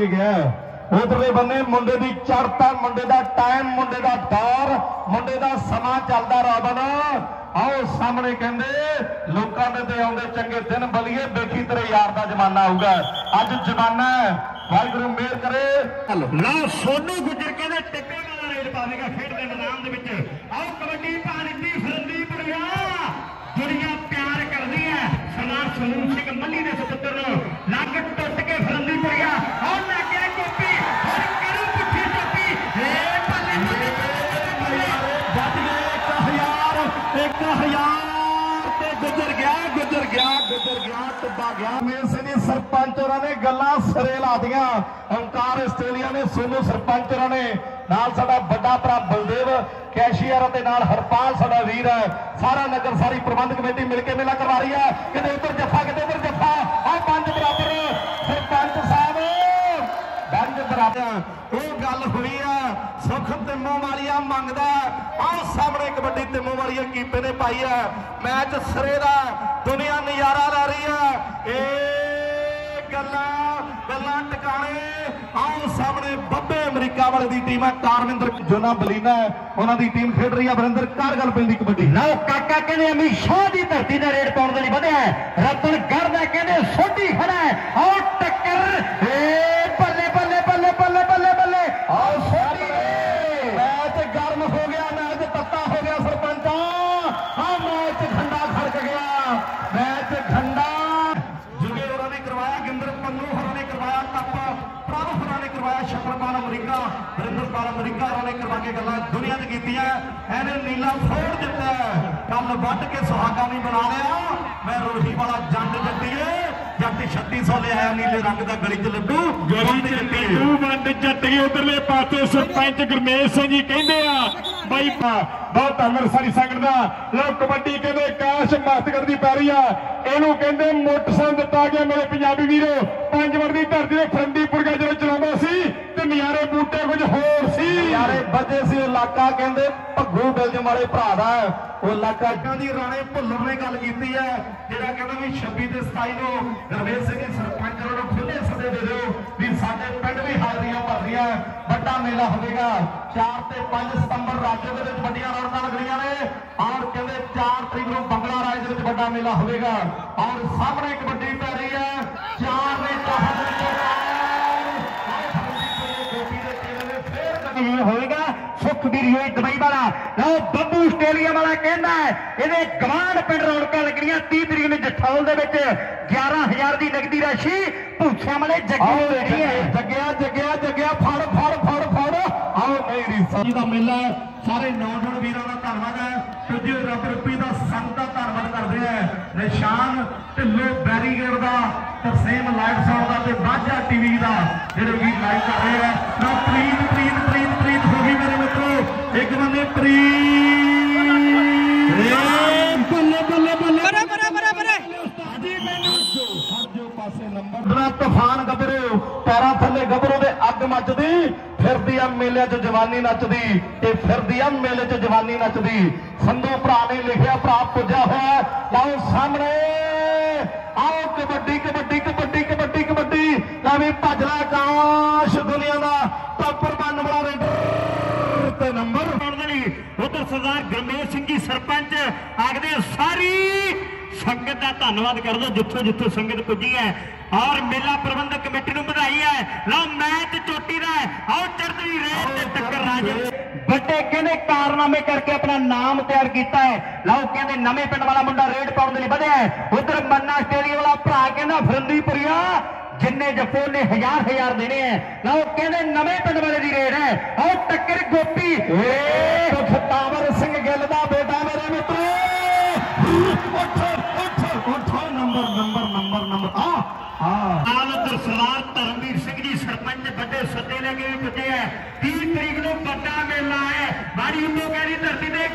ਕੇ ਗਿਆ ਉਧਰਲੇ ਬੰਨੇ ਮੁੰਡੇ ਦੀ ਚੜਤਾ ਮੁੰਡੇ ਦਾ ਟਾਈਮ ਮੁੰਡੇ ਦਾ ਦੌਰ, ਮੁੰਡੇ ਦਾ ਸਮਾਂ ਚੱਲਦਾ ਰੋਬਨ ਆਓ ਸਾਹਮਣੇ ਕਹਿੰਦੇ, ਲੋਕਾਂ ਦੇ ਤੇ ਆਉਂਦੇ ਚੰਗੇ ਦਿਨ ਬਲੀਏ ਬੇਟੀ ਤੇਰੇ ਯਾਰ ਦਾ ਜ਼ਮਾਨਾ ਆਊਗਾ। ਅੱਜ ਜ਼ਮਾਨਾ ਵਾਹਿਗੁਰੂ ਮਿਹਰ ਕਰੇ। ਨਾ ਸੋਨੂ ਗੁੱਜਰ ਕਹਿੰਦੇ, ਟਿੱਬੇ ਵਾਲਾ ਰੇਡ ਪਾਵੇਗਾ ਖੇਡ ਦੇ ਮੈਦਾਨ ਦੇ ਵਿੱਚ। ਆਓ, ਕਬੱਡੀ ਭਾਰਤੀ ਫਰੰਦੀਪੁਰ ਵਿਆਹ ਦੁਨੀਆ ਪਿਆਰ ਕਰਦੀ ਹੈ। ਸਰਦਾਰ ਸੋਨੂ ਸਿੰਘ ਮੱਲੀ ਦੇ ਸੁਪੁੱਤਰ ਨੂੰ। ਗਏ 1000 1000 ਤੇ ਗੁਜ਼ਰ ਗਿਆ ਗੁਜ਼ਰ ਗਿਆ ਗੁਜ਼ਰ ਗਿਆ, ਟੁੱਬਾ ਗਿਆ। ਮੇਰ ਸਿੰਘ ਜੀ ਸਰਪੰਚ ਹੋਰਾਂ ਨੇ ਗੱਲਾਂ ਸਿਰੇ ਲਾਦੀਆਂ ਓਮਕਾਰ ਆਸਟ੍ਰੇਲੀਆ ਨੇ ਸੋਨੂ ਸਰਪੰਚ ਹੋਰਾਂ ਨੇ। ਨਾਲ ਸਾਡਾ ਵੱਡਾ ਭਰਾ ਬਲਦੇਵ, ਕੈਸ਼ੀਅਰ ਅਤੇ ਨਾਲ ਹਰਪਾਲ, ਸਾਡਾ ਵੀਰ ਹੈ। ਸਾਰਾ ਨਗਰ, ਸਾਰੀ ਪ੍ਰਬੰਧਕ ਕਮੇਟੀ ਮਿਲ ਕੇ ਮੇਲਾ ਕਰਵਾ ਰਹੀ ਹੈ। ਕਿਤੇ ਉੱਧਰ ਜੱਫਾ, ਕਿਤੇ ਉੱਧਰ ਜੱਫਾ। ਆ ਪੰਜ ਬਰਾਬਰ ਸਰਪੰਚ ਸਾਹਿਬ। ਬੰਦ ਬਰਾਬਰ। ਉਹ ਗੱਲ ਹੋਈ ਆ ਸੁਖ ਤਿੰਮੋ ਵਾਲੀਆ ਮੰਗਦਾ। ਆਹ ਸਾਹਮਣੇ ਕਬੱਡੀ ਤਿੰਮੋ ਵਾਲੀਆ ਕੀਪੇ ਨੇ ਪਾਈ ਆ। ਮੈਚ ਸਿਰੇ ਦਾ, ਦੁਨੀਆ ਨਜ਼ਾਰਾ ਲੈ ਰਹੀ ਆ। ਇਹ ਗੱਲਾਂ ਗੱਲਾਂ ਟਿਕਾਣੇ। ਆਹ ਸਾਹਮਣੇ ਬੱਬੇ ਅਮਰੀਕਾ ਵਾਲੇ ਦੀ ਟੀਮ ਹੈ ਕਾਰਵਿੰਦਰ ਜੋਨਾ ਬਲੀਨਾ। ਉਹਨਾਂ ਦੀ ਟੀਮ ਖੇਡ ਰਹੀ ਆ, ਵਰਿੰਦਰ ਕਾਰਗਲ ਪਿੰਡ ਦੀ ਕਬੱਡੀ। ਲਓ, ਕਾਕਾ ਕਹਿੰਦੇ ਅਮੀਰ ਸ਼ਾਹ ਦੀ ਧਰਤੀ ਦਾ ਰੇਡ ਪਾਉਣ ਦੇ ਲਈ ਵਧਿਆ। ਰਤਨ ਰਤਨ ਗੜਦਾ ਕਹਿੰਦੇ, ਸੋਢੀ ਖੜਾ ਹੈ। ਆਓ ਟੱਕਰ ਏ ਬੱਲੇ ਬੱਲੇ ਬੱਲੇ ਬੱਲੇ ਬੱਲੇ ਬੱਲੇ ਆਹ ਸਾਰੀ ਮੈਚ ਗਰਮ ਹੋ ਗਿਆ ਮੈਚ ਤੱਤਾ ਹੋ ਗਿਆ ਸਰਪੰਚਾ ਆ ਮੈਚ ਠੰਡਾ ਖੜਕ ਗਿਆ ਮੈਚ ਠੰਡਾ ਜੁਗੇ ਹੋਰਾਂ ਨੇ ਕਰਵਾਇਆ ਗਿੰਦਰ ਪੰਨੂ ਹੋਰਾਂ ਨੇ ਕਰਵਾਇਆ ਟੱਪ ਪ੍ਰਭ ਹੋਰਾਂ ਨੇ ਕਰਵਾਇਆ ਸ਼ਕਰਪਾਲ ਅਮਰੀਕਾ ਵਰਿੰਦਰਪਾਲ ਅਮਰੀਕਾ ਹੋਰਾਂ ਨੇ ਕਰਵਾ ਕੇ ਗੱਲਾਂ ਕੀਤੀਆਂ ਇਹਨੇ ਨੀਲਾ ਫੋੜ ਦਿੱਤਾ। ਕੱਲ ਵੱਢ ਕੇ ਸੁਹਾਗਾ ਨਹੀਂ ਬਣਾ ਲਿਆ। ਮੈਂ ਰੋਹੀ ਵਾਲਾ ਜੰਡ ਜੱਟੀਏ ਜੱਟ 3600 ਲਿਆਇਆ ਨੀਲੇ ਰੰਗ ਦਾ ਗਲੀ 'ਚ ਲੱਡੂ। ਗਲੀ ਚ ਲੱਡੂ ਵੰਡ ਜੱਟੀ ਉਧਰਲੇ ਪਾਸੇ ਸਰਪੰਚ ਗੁਰਮੇਸ਼ ਸਿੰਘ ਜੀ ਕਹਿੰਦੇ ਆ ਬਾਈ ਬਹੁਤ ਅੰਮ੍ਰਿਤਸਰੀ ਸੰਗਤ ਦਾ। ਲੋ ਕਬੱਡੀ ਕਹਿੰਦੇ ਕਾਸ਼ ਮਸਤਗੜ ਦੀ ਪੈਰੀ ਆ। ਇਹਨੂੰ ਕਹਿੰਦੇ ਮੋਟਰਸਾਈਕਲ ਦਿੱਤਾ ਗਿਆ ਮੇਰੇ ਪੰਜਾਬੀ ਵੀਰੋ। ਪੰਜ ਵਰ ਦੀ ਧਰਤੀ ਤੇ ਫਰੰਦੀਪੁਰ ਗਾ ਜਦੋਂ ਚਲਾਉਂਦਾ ਸੀ। ਤੇ ਨਿਆਰੇ ਬੂਟੇ ਕੁਝ ਹੋਰ ਸੀ। ਯਾਰੇ ਬੱਜੇ ਸੀ ਉਹ ਇਲਾਕਾ ਕਹਿੰਦੇ ਭੱਗੂ ਬਿਲਜਮ ਵਾਲੇ ਭਰਾ ਦਾ। ਉਹ ਇਲਾਕਾ ਦੀ ਰਾਣੇ ਭੁੱਲਰ ਨੇ ਗੱਲ ਕੀਤੀ ਹੈ ਜਿਹੜਾ ਕਹਿੰਦਾ ਵੀ 26 ਤੇ 27 ਨੂੰ ਰਵੇਸ਼ ਸਿੰਘ ਸਰਪੰਚ ਨੂੰ ਖੁੱਲੇ ਸੱਦੇ ਦੇ ਦਿਓ ਵੀ ਸਾਡੇ ਪਿੰਡ ਵੀ ਹਾਜ਼ਰੀਆਂ ਭਰਦੀਆਂ ਵੱਡਾ ਮੇਲਾ ਹੋਵੇਗਾ। 4 ਤੇ 5 ਸਤੰਬਰ ਰਾਜੇ ਦੇ ਵਿੱਚ ਵੱਡੀਆਂ ਰੌਣਕਾਂ ਲੱਗਣੀਆਂ ਨੇ ਔਰ ਕਹਿੰਦੇ 4 ਤਰੀਕ ਨੂੰ ਬੰਗਲਾ ਰਾਜ ਦੇ ਵਿੱਚ ਵੱਡਾ ਮੇਲਾ ਹੋਵੇਗਾ। ਔਰ ਸਾਹਮਣੇ ਕਬੱਡੀ ਪੈ ਰਹੀ ਹੈ 4 ਨੇ ਚਾਹਤ ਇਹ ਹੋਏਗਾ ਸੁਖਬੀਰ ਹੋਈ ਦੁਬਈ ਵਾਲਾ। ਲਓ ਬੱਬੂ ਆਸਟ੍ਰੇਲੀਆ ਵਾਲਾ ਕਹਿੰਦਾ ਇਹਦੇ ਗਵਾਂਢ ਪਿੰਡ ਰੌਣਕਾਂ ਲੱਗਣੀਆਂ। 30 ਤਰੀਕ ਨੂੰ ਜਠੌਲ ਦੇ ਵਿੱਚ 11000 ਦੀ ਨਗਦੀ ਰਾਸ਼ੀ ਭੂਸਿਆਂ ਵਾਲੇ ਜੱਗੀ ਦੇਣੀ ਹੈ। ਜੱਗਿਆ ਜੱਗਿਆ ਜੱਗਿਆ ਫੜ ਫੜ ਫੜ ਫੜ। ਆਓ ਮੇਰੀ ਜੀ ਦਾ ਮੇਲਾ ਹੈ। ਸਾਰੇ ਨੌਜਵਾਨ ਵੀਰਾਂ ਦਾ ਧੰਨਵਾਦ ਹੈ। ਤੁਝੇ ਰੱਬ ਰੂਪੀ ਦਾ ਸੰਤ ਦਾ ਧੰਨਵਾਦ ਕਰਦੇ ਆ ਨਿਸ਼ਾਨ ਢਿੱਲੋਂ ਬੈਰੀਗੇਡ ਦਾ ਤਰਸੇਮ ਲਾਈਵ ਸਾਊਂਡ ਦਾ ਤੇ ਬਾਜਾ ਟੀਵੀ ਦਾ ਜਿਹੜੇ ਵੀ ਲਾਈਵ ਕਰ ਰਹੇ ਆ। ਨਾ ਪ੍ਰੀਤ ਪ੍ਰੀਤ ਪ੍ਰੀਤ ਪ੍ਰੀਤ ਹੋ ਗਈ ਮੇਰੇ ਪਾਸੇ ਨੰਬਰ ਤੂਫਾਨ ਗੱਭਰੂ ਪੈਰਾਂ ਥੱਲੇ ਗੱਭਰੂ ਦੇ ਅੱਗ ਮੱਚਦੀ ਫਿਰਦੀ ਆ ਮੇਲੇ 'ਚ ਜਵਾਨੀ ਨੱਚਦੀ ਇਹ ਫਿਰਦੀ ਆ ਮੇਲੇ 'ਚ ਜਵਾਨੀ ਨੱਚਦੀ। ਸੰਧੂ ਭਰਾ ਨੇ ਲਿਖਿਆ ਭਰਾ ਪੁੱਜਾ ਹੋਇਆ ਲਓ ਸਾਹਮਣੇ ਆਓ ਕਬੱਡੀ ਕਬੱਡੀ ਕਬੱਡੀ ਕਬੱਡੀ ਕਬੱਡੀ। ਲੈ ਵੀ ਭਜਲਾ ਆਕਾਸ਼ ਦੁਨੀਆ ਦਾ ਟੱਪਰ ਬੰਨ ਵਾਲਾ ਰੇਡਰ। ਤੇ ਉਧਰ ਸਰਦਾਰ ਗਰਮੇਸ਼ ਸਿੰਘ ਜੀ ਸਰਪੰਚ, ਆਖਦੇ ਸਾਰੀ ਸੰਗਤ ਦਾ ਧੰਨਵਾਦ ਕਰਦਾ, ਜਿੱਥੋਂ ਜਿੱਥੋਂ ਸੰਗਤ ਪੁੱਜੀ ਹੈ। ਔਰ ਮੇਲਾ ਪ੍ਰਬੰਧਕ ਕਮੇਟੀ ਨੂੰ ਵਧਾਈ ਹੈ। ਲਓ, ਮੈਚ ਚੋਟੀ ਦਾ ਹੈ। ਆਓ, ਚੜ੍ਹਦੀ ਰੇਤ ਤੇ ਟੱਕਰ ਰਾਜ ਵੱਡੇ ਕਹਿੰਦੇ ਕਾਰਨਾਮੇ ਕਰਕੇ ਆਪਣਾ ਨਾਮ ਤਿਆਰ ਕੀਤਾ ਹੈ? ਲਓ, ਕਹਿੰਦੇ ਨਵੇਂ ਪਿੰਡ ਵਾਲਾ ਮੁੰਡਾ ਰੇਡ ਪਾਉਣ ਦੇ ਲਈ ਵਧਿਆ ਹੈ। ਉਧਰ ਮੰਨਾ ਆਸਟ੍ਰੇਲੀਆ ਵਾਲਾ ਭਰਾ ਕਹਿੰਦਾ, ਫਰੰਦੀਪੁਰੀਆ ਜਿੰਨੇ ਜੱਫੋ ਨੇ ਹਜ਼ਾਰ ਹਜ਼ਾਰ ਦੇਣੇ ਐ ਲਓ ਕਹਿੰਦੇ ਨਵੇਂ ਪਿੰਡ ਵਾਲੇ ਦੀ ਰੇਡ ਹੈ ਆਓ ਟੱਕਰ ਗੋਪੀ ਏ ਸੁਖਤਾਵਰ ਸਿੰਘ ਗਿੱਲ ਦਾ ਬੇਟਾ ਮੇਰੇ ਮਿੱਤਰੋ ਉੱਠ ਉੱਠ ਉੱਠ ਨੰਬਰ ਨੰਬਰ ਨੰਬਰ ਨੰਬਰ ਆ ਹਾਂ ਨਾਲ ਉਧਰ ਸਰਦਾਰ ਧਰਮਵੀਰ ਸਿੰਘ ਜੀ ਸਰਪੰਚ ਵੱਡੇ ਸੱਦੇ ਲੈ ਕੇ ਵੀ ਪੁੱਜੇ ਐ 30 ਤਰੀਕ ਨੂੰ ਵੱਡਾ ਮੇਲਾ ਹੈ ਬਾੜੀ ਉੱਤੋਂ ਕਹਿੰਦੀ ਧਰਤੀ ਤੇ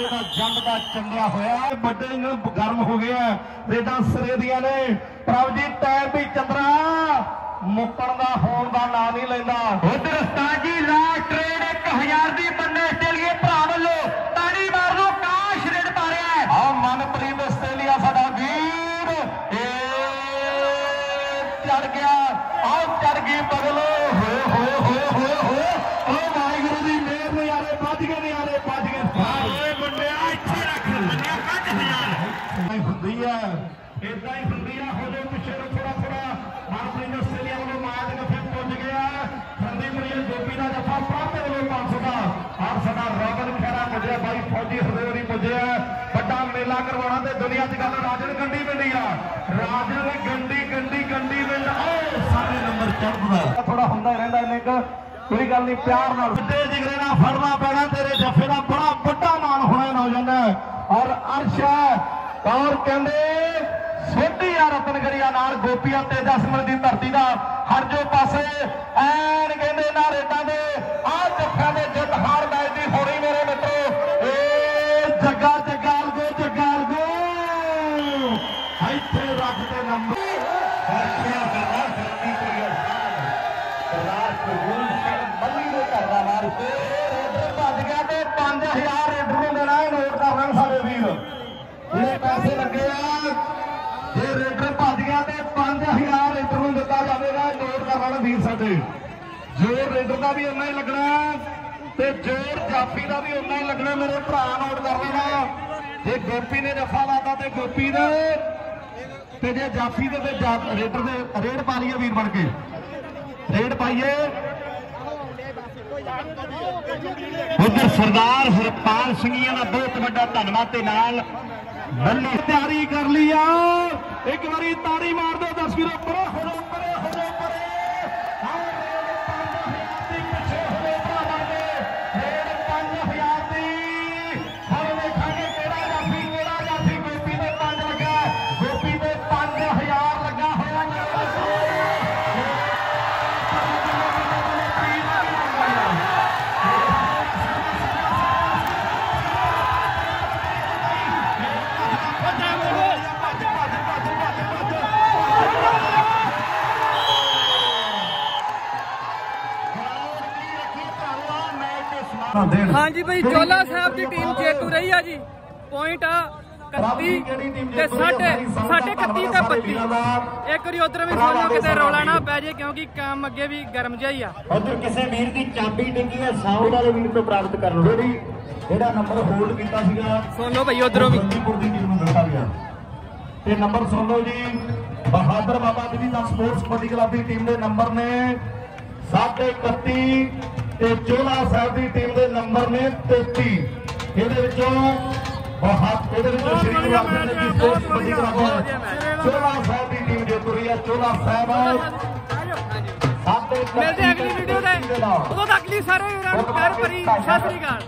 ਕਹਾਲੇ ਦਾ ਜੰਡ ਦਾ ਚੰਗਿਆ ਹੋਇਆ ਵੱਡੇ ਨੂੰ ਗਰਮ ਹੋ ਗਿਆ ਰੇਡਾਂ ਸਿਰੇ ਦੀਆਂ ਨੇ। ਪ੍ਰਭਜੀਤ ਟਾਇਰ ਵੀ ਚੰਦਰਾ ਮੁੱਕਣ ਦਾ ਹੋਣ ਦਾ ਨਾਂ ਨਹੀਂ ਲੈਂਦਾ। ਉਧਰ ਉਸਤਾਦ ਜੀ ਲਾਸਟ ਰੇਡ 1000 ਦੀ ਬੰਨੇ ਆਸਟ੍ਰੇਲੀਆ ਭਰਾ ਵੱਲੋਂ ਤਾੜੀ ਮਾਰ ਲੋ ਕਾਸ਼ ਰੇਡ ਪਾ ਰਿਹਾ ਆ ਮਨਪ੍ਰੀਤ ਆਸਟ੍ਰੇਲੀਆ ਸਾਡਾ ਚੜ ਗਿਆ। ਆਹ ਚੜ ਗਈ ਬਗਲੋ। ਹੋਏ ਹੋਏ ਹੋਏ ਹੋਏ ਹੋਏ ਓ ਵਾਹਿਗੁਰੂ ਦੀ ਮਿਹਰ ਨਿਆਰੇ ਵੱਜ ਗਏ ਨਿਆਰੇ ਵੱਜ ਗਏ। ਓਏ ਮੁੰਡਿਆ ਇੱਥੇ ਰੱਖ ਮੰਨਿਆ ਕੱਢ ਹਜ਼ਾਰ। ਹੁੰਦੀ ਆ। ਇਦਾਂ ਹੀ ਹੁੰਦੀ ਆ। ਹੋ ਜਾਓ ਪਿੱਛੇ ਨੂੰ ਥੋੜਾ ਥੋੜਾ ਮਨਪ੍ਰੀਤ ਆਸਟ੍ਰੇਲੀਆ ਵੱਲੋਂ ਮਾਜ ਨਫੇ ਪੁੱਜ ਗਿਆ। ਸੰਦੀ ਮਰੀਏ ਗੋਪੀ ਦਾ ਜਫਾ ਪ੍ਰਾਪਤ ਵੱਲੋਂ 500 ਦਾ। ਆਪ ਸਾਡਾ ਰੋਬਨ ਖੈਰਾ ਪੁੱਜਿਆ ਬਾਈ ਫੌਜੀ ਹਜ਼ੂਰੀ ਪੁੱਜਿਆ। ਵੱਡਾ ਮੇਲਾ ਕਰਵਾਉਣਾ ਤੇ ਦੁਨੀਆ 'ਚ ਗੱਲ ਰਾਜਨ ਗੰਡੀ ਪਿੰਡੀ ਆ। ਰਾਜਨ ਗੰਡੀ ਗੰਡੀ ਗੰਡੀ ਪਿੰਡ। ਓ ਸਾਰੇ ਨੰਬਰ ਚੜ੍ਹਦਾ ਥੋੜਾ ਹੁੰਦਾ ਹੀ ਰਹਿੰਦਾ ਇਹਨੇ ਕੋਈ ਗੱਲ ਨਹੀਂ ਪਿਆਰ ਨਾਲ। ਵੱਡੇ ਜਿਗਰੇ ਨਾਲ ਫੜਨਾ ਪੈਣਾ ਤੇਰੇ ਜੱਫੇ ਦਾ ਬੜਾ ਵੱਡਾ ਮਾਣ ਹੋਣਾ ਨੌਜਵਾਨ ਔਰ ਅਰਸ਼ ਕੌਰ ਕਹਿੰਦੇ ਸੋਢੀ ਆ ਰਤਨਗੜੀਆ ਨਾਲ ਗੋਪੀਆ ਤੇ ਦਸਮਨ ਦੀ ਧਰਤੀ ਦਾ ਹਰ ਜੋ ਪਾਸੇ। ਐਨ ਕਹਿੰਦੇ ਨਾ ਰੇਟਾਂ ਦੇ ਆ ਜੱਫਿਆਂ ਦੇ ਜਿੱਤ ਹਾਰ ਮੈਚ ਦੀ ਹੋਣੀ ਮੇਰੇ ਮਿੱਤਰੋ ਏ ਜੱਗਾ ਜੱਗਾਲ ਗੋ ਜੱਗਾਲ ਗੋ ਇੱਥੇ ਰੱਖ ਦੇ ਨੰਬਰ ਹਰਸ਼ਿਆ ਕਰਦਾ ਸਰਦੀ ਪ੍ਰਿਆ ਰਾਜ ਗੁਰੂ ਸਿੰਘ ਮੱਲੀ ਨੇ ਕਰਦਾ ਮਾਰ ਕੇ ਰੇਡਰ ਭੱਜ ਗਿਆ ਤੇ 5000 ਰੇਡਰ ਨੂੰ ਦੇਣਾ ਇਹ ਨੋਟ ਕਰ ਰਹੇ ਸਾਡੇ ਵੀਰ ਜਿਹੜੇ ਪੈਸੇ ਲੱਗੇ ਆ ਜੇ ਰੇਡਰ ਭੱਜ ਗਿਆ ਤੇ 5000 ਰੇਡਰ ਨੂੰ ਦਿੱਤਾ ਜਾਵੇਗਾ ਇਹ ਵੀਰ ਸਾਡੇ। ਜੋਰ ਰੇਡਰ ਦਾ ਵੀ ਉਨਾ ਹੀ ਲੱਗਣਾ ਤੇ ਜੋਰ ਜਾਫੀ ਦਾ ਵੀ ਉਨਾ ਹੀ ਲੱਗਣਾ ਮੇਰੇ ਭਰਾ ਨੋਟ ਕਰ ਲੈਣਾ। ਜੇ ਗੋਪੀ ਨੇ ਜਫਾ ਲਾਤਾ ਤੇ ਗੋਪੀ ਦਾ ਤੇ ਜੇ ਜਾਫੀ ਦੇ ਤੇ ਰੇਡਰ ਦੇ ਰੇਡ ਪਾ ਲਈਏ ਵੀਰ ਬਣ ਕੇ। ਰੇਡ ਪਾਈਏ। ਉਧਰ ਸਰਦਾਰ ਹਰਪਾਲ ਸਿੰਘੀਆਂ ਦਾ ਬਹੁਤ ਵੱਡਾ ਧੰਨਵਾਦ ਤੇ ਨਾਲ ਬੱਲੀ ਤਿਆਰੀ ਕਰ ਲਈ ਆ। ਇੱਕ ਵਾਰੀ ਤਾੜੀ ਮਾਰ ਦਿਓ ਦਸ ਵੀਰੋ, ਪਰੇ ਹੋ ਜਾਓ, ਪਰੇ ਹੋ ਹਾਂਜੀ ਭਾਈ ਚੋਲਾ ਸਾਹਿਬ ਦੀ ਟੀਮ ਜੇਤੂ ਰਹੀ ਆ ਜੀ। ਪੁਆਇੰਟ ਆ 31 ਤੇ ਸਾਡੇ ਸਾਡੇ 31 ਤੇ 32 ਇੱਕ ਵਾਰੀ ਉਧਰ ਵੀ ਸੋਨੋ ਕਿਤੇ ਰੌਲਾ ਨਾ ਪੈ ਜੇ ਕਿਉਂਕਿ ਕੰਮ ਅੱਗੇ ਵੀ ਗਰਮ ਜਿਹਾ ਹੀ ਆ। ਉਧਰ ਕਿਸੇ ਵੀਰ ਦੀ ਚਾਬੀ ਡਿੱਗੀ ਹੈ ਸਾਊਂਡ ਵਾਲੇ ਵੀਰ ਤੋਂ ਪ੍ਰਾਪਤ ਕਰ ਲਓ। ਜਿਹੜੀ ਜਿਹੜਾ ਨੰਬਰ ਹੋਲਡ ਕੀਤਾ ਸੀਗਾ ਸੋਨੋ ਭਾਈ ਉਧਰੋਂ ਵੀ। ਬੰਦੀਪੁਰ ਦੀ ਟੀਮ ਨੂੰ ਦਿੱਤਾ ਗਿਆ। ਤੇ ਨੰਬਰ ਸੁਣ ਲਓ ਜੀ ਬਹਾਦਰ ਬਾਬਾ ਜੀ ਦਾ ਸਪੋਰਟਸ ਕਬੱਡੀ ਕਲੱਬ ਦੀ ਟੀਮ ਦੇ ਨੰਬਰ ਨੇ 31 ਤੇ ਚੋਲਾ ਸਾਹਿਬ ਦੀ ਟੀਮ ਦੇ ਨੰਬਰ ਨੇ 33 ਇਹਦੇ ਵਿੱਚੋਂ ਬਹੁਤ ਇਹਦੇ ਵਿੱਚੋਂ ਸ਼੍ਰੀ ਗੁਰੂ ਅਰਜਨ ਦੇਵ ਜੀ ਸਪੋਰਟਸ ਕਬੱਡੀ ਕਲੱਬ ਚੋਲਾ ਸਾਹਿਬ ਦੀ ਟੀਮ ਜਿੱਤ ਰਹੀ ਹੈ ਚੋਲਾ ਸਾਹਿਬ ਮਿਲਦੇ ਅਗਲੀ ਵੀਡੀਓ ਦੇ ਉਦੋਂ ਤੱਕ ਲਈ ਸਾਰੇ ਵੀਰਾਂ ਨੂੰ ਪਿਆਰ ਭਰੀ ਸਤਿ ਸ੍ਰੀ ਅਕਾਲ।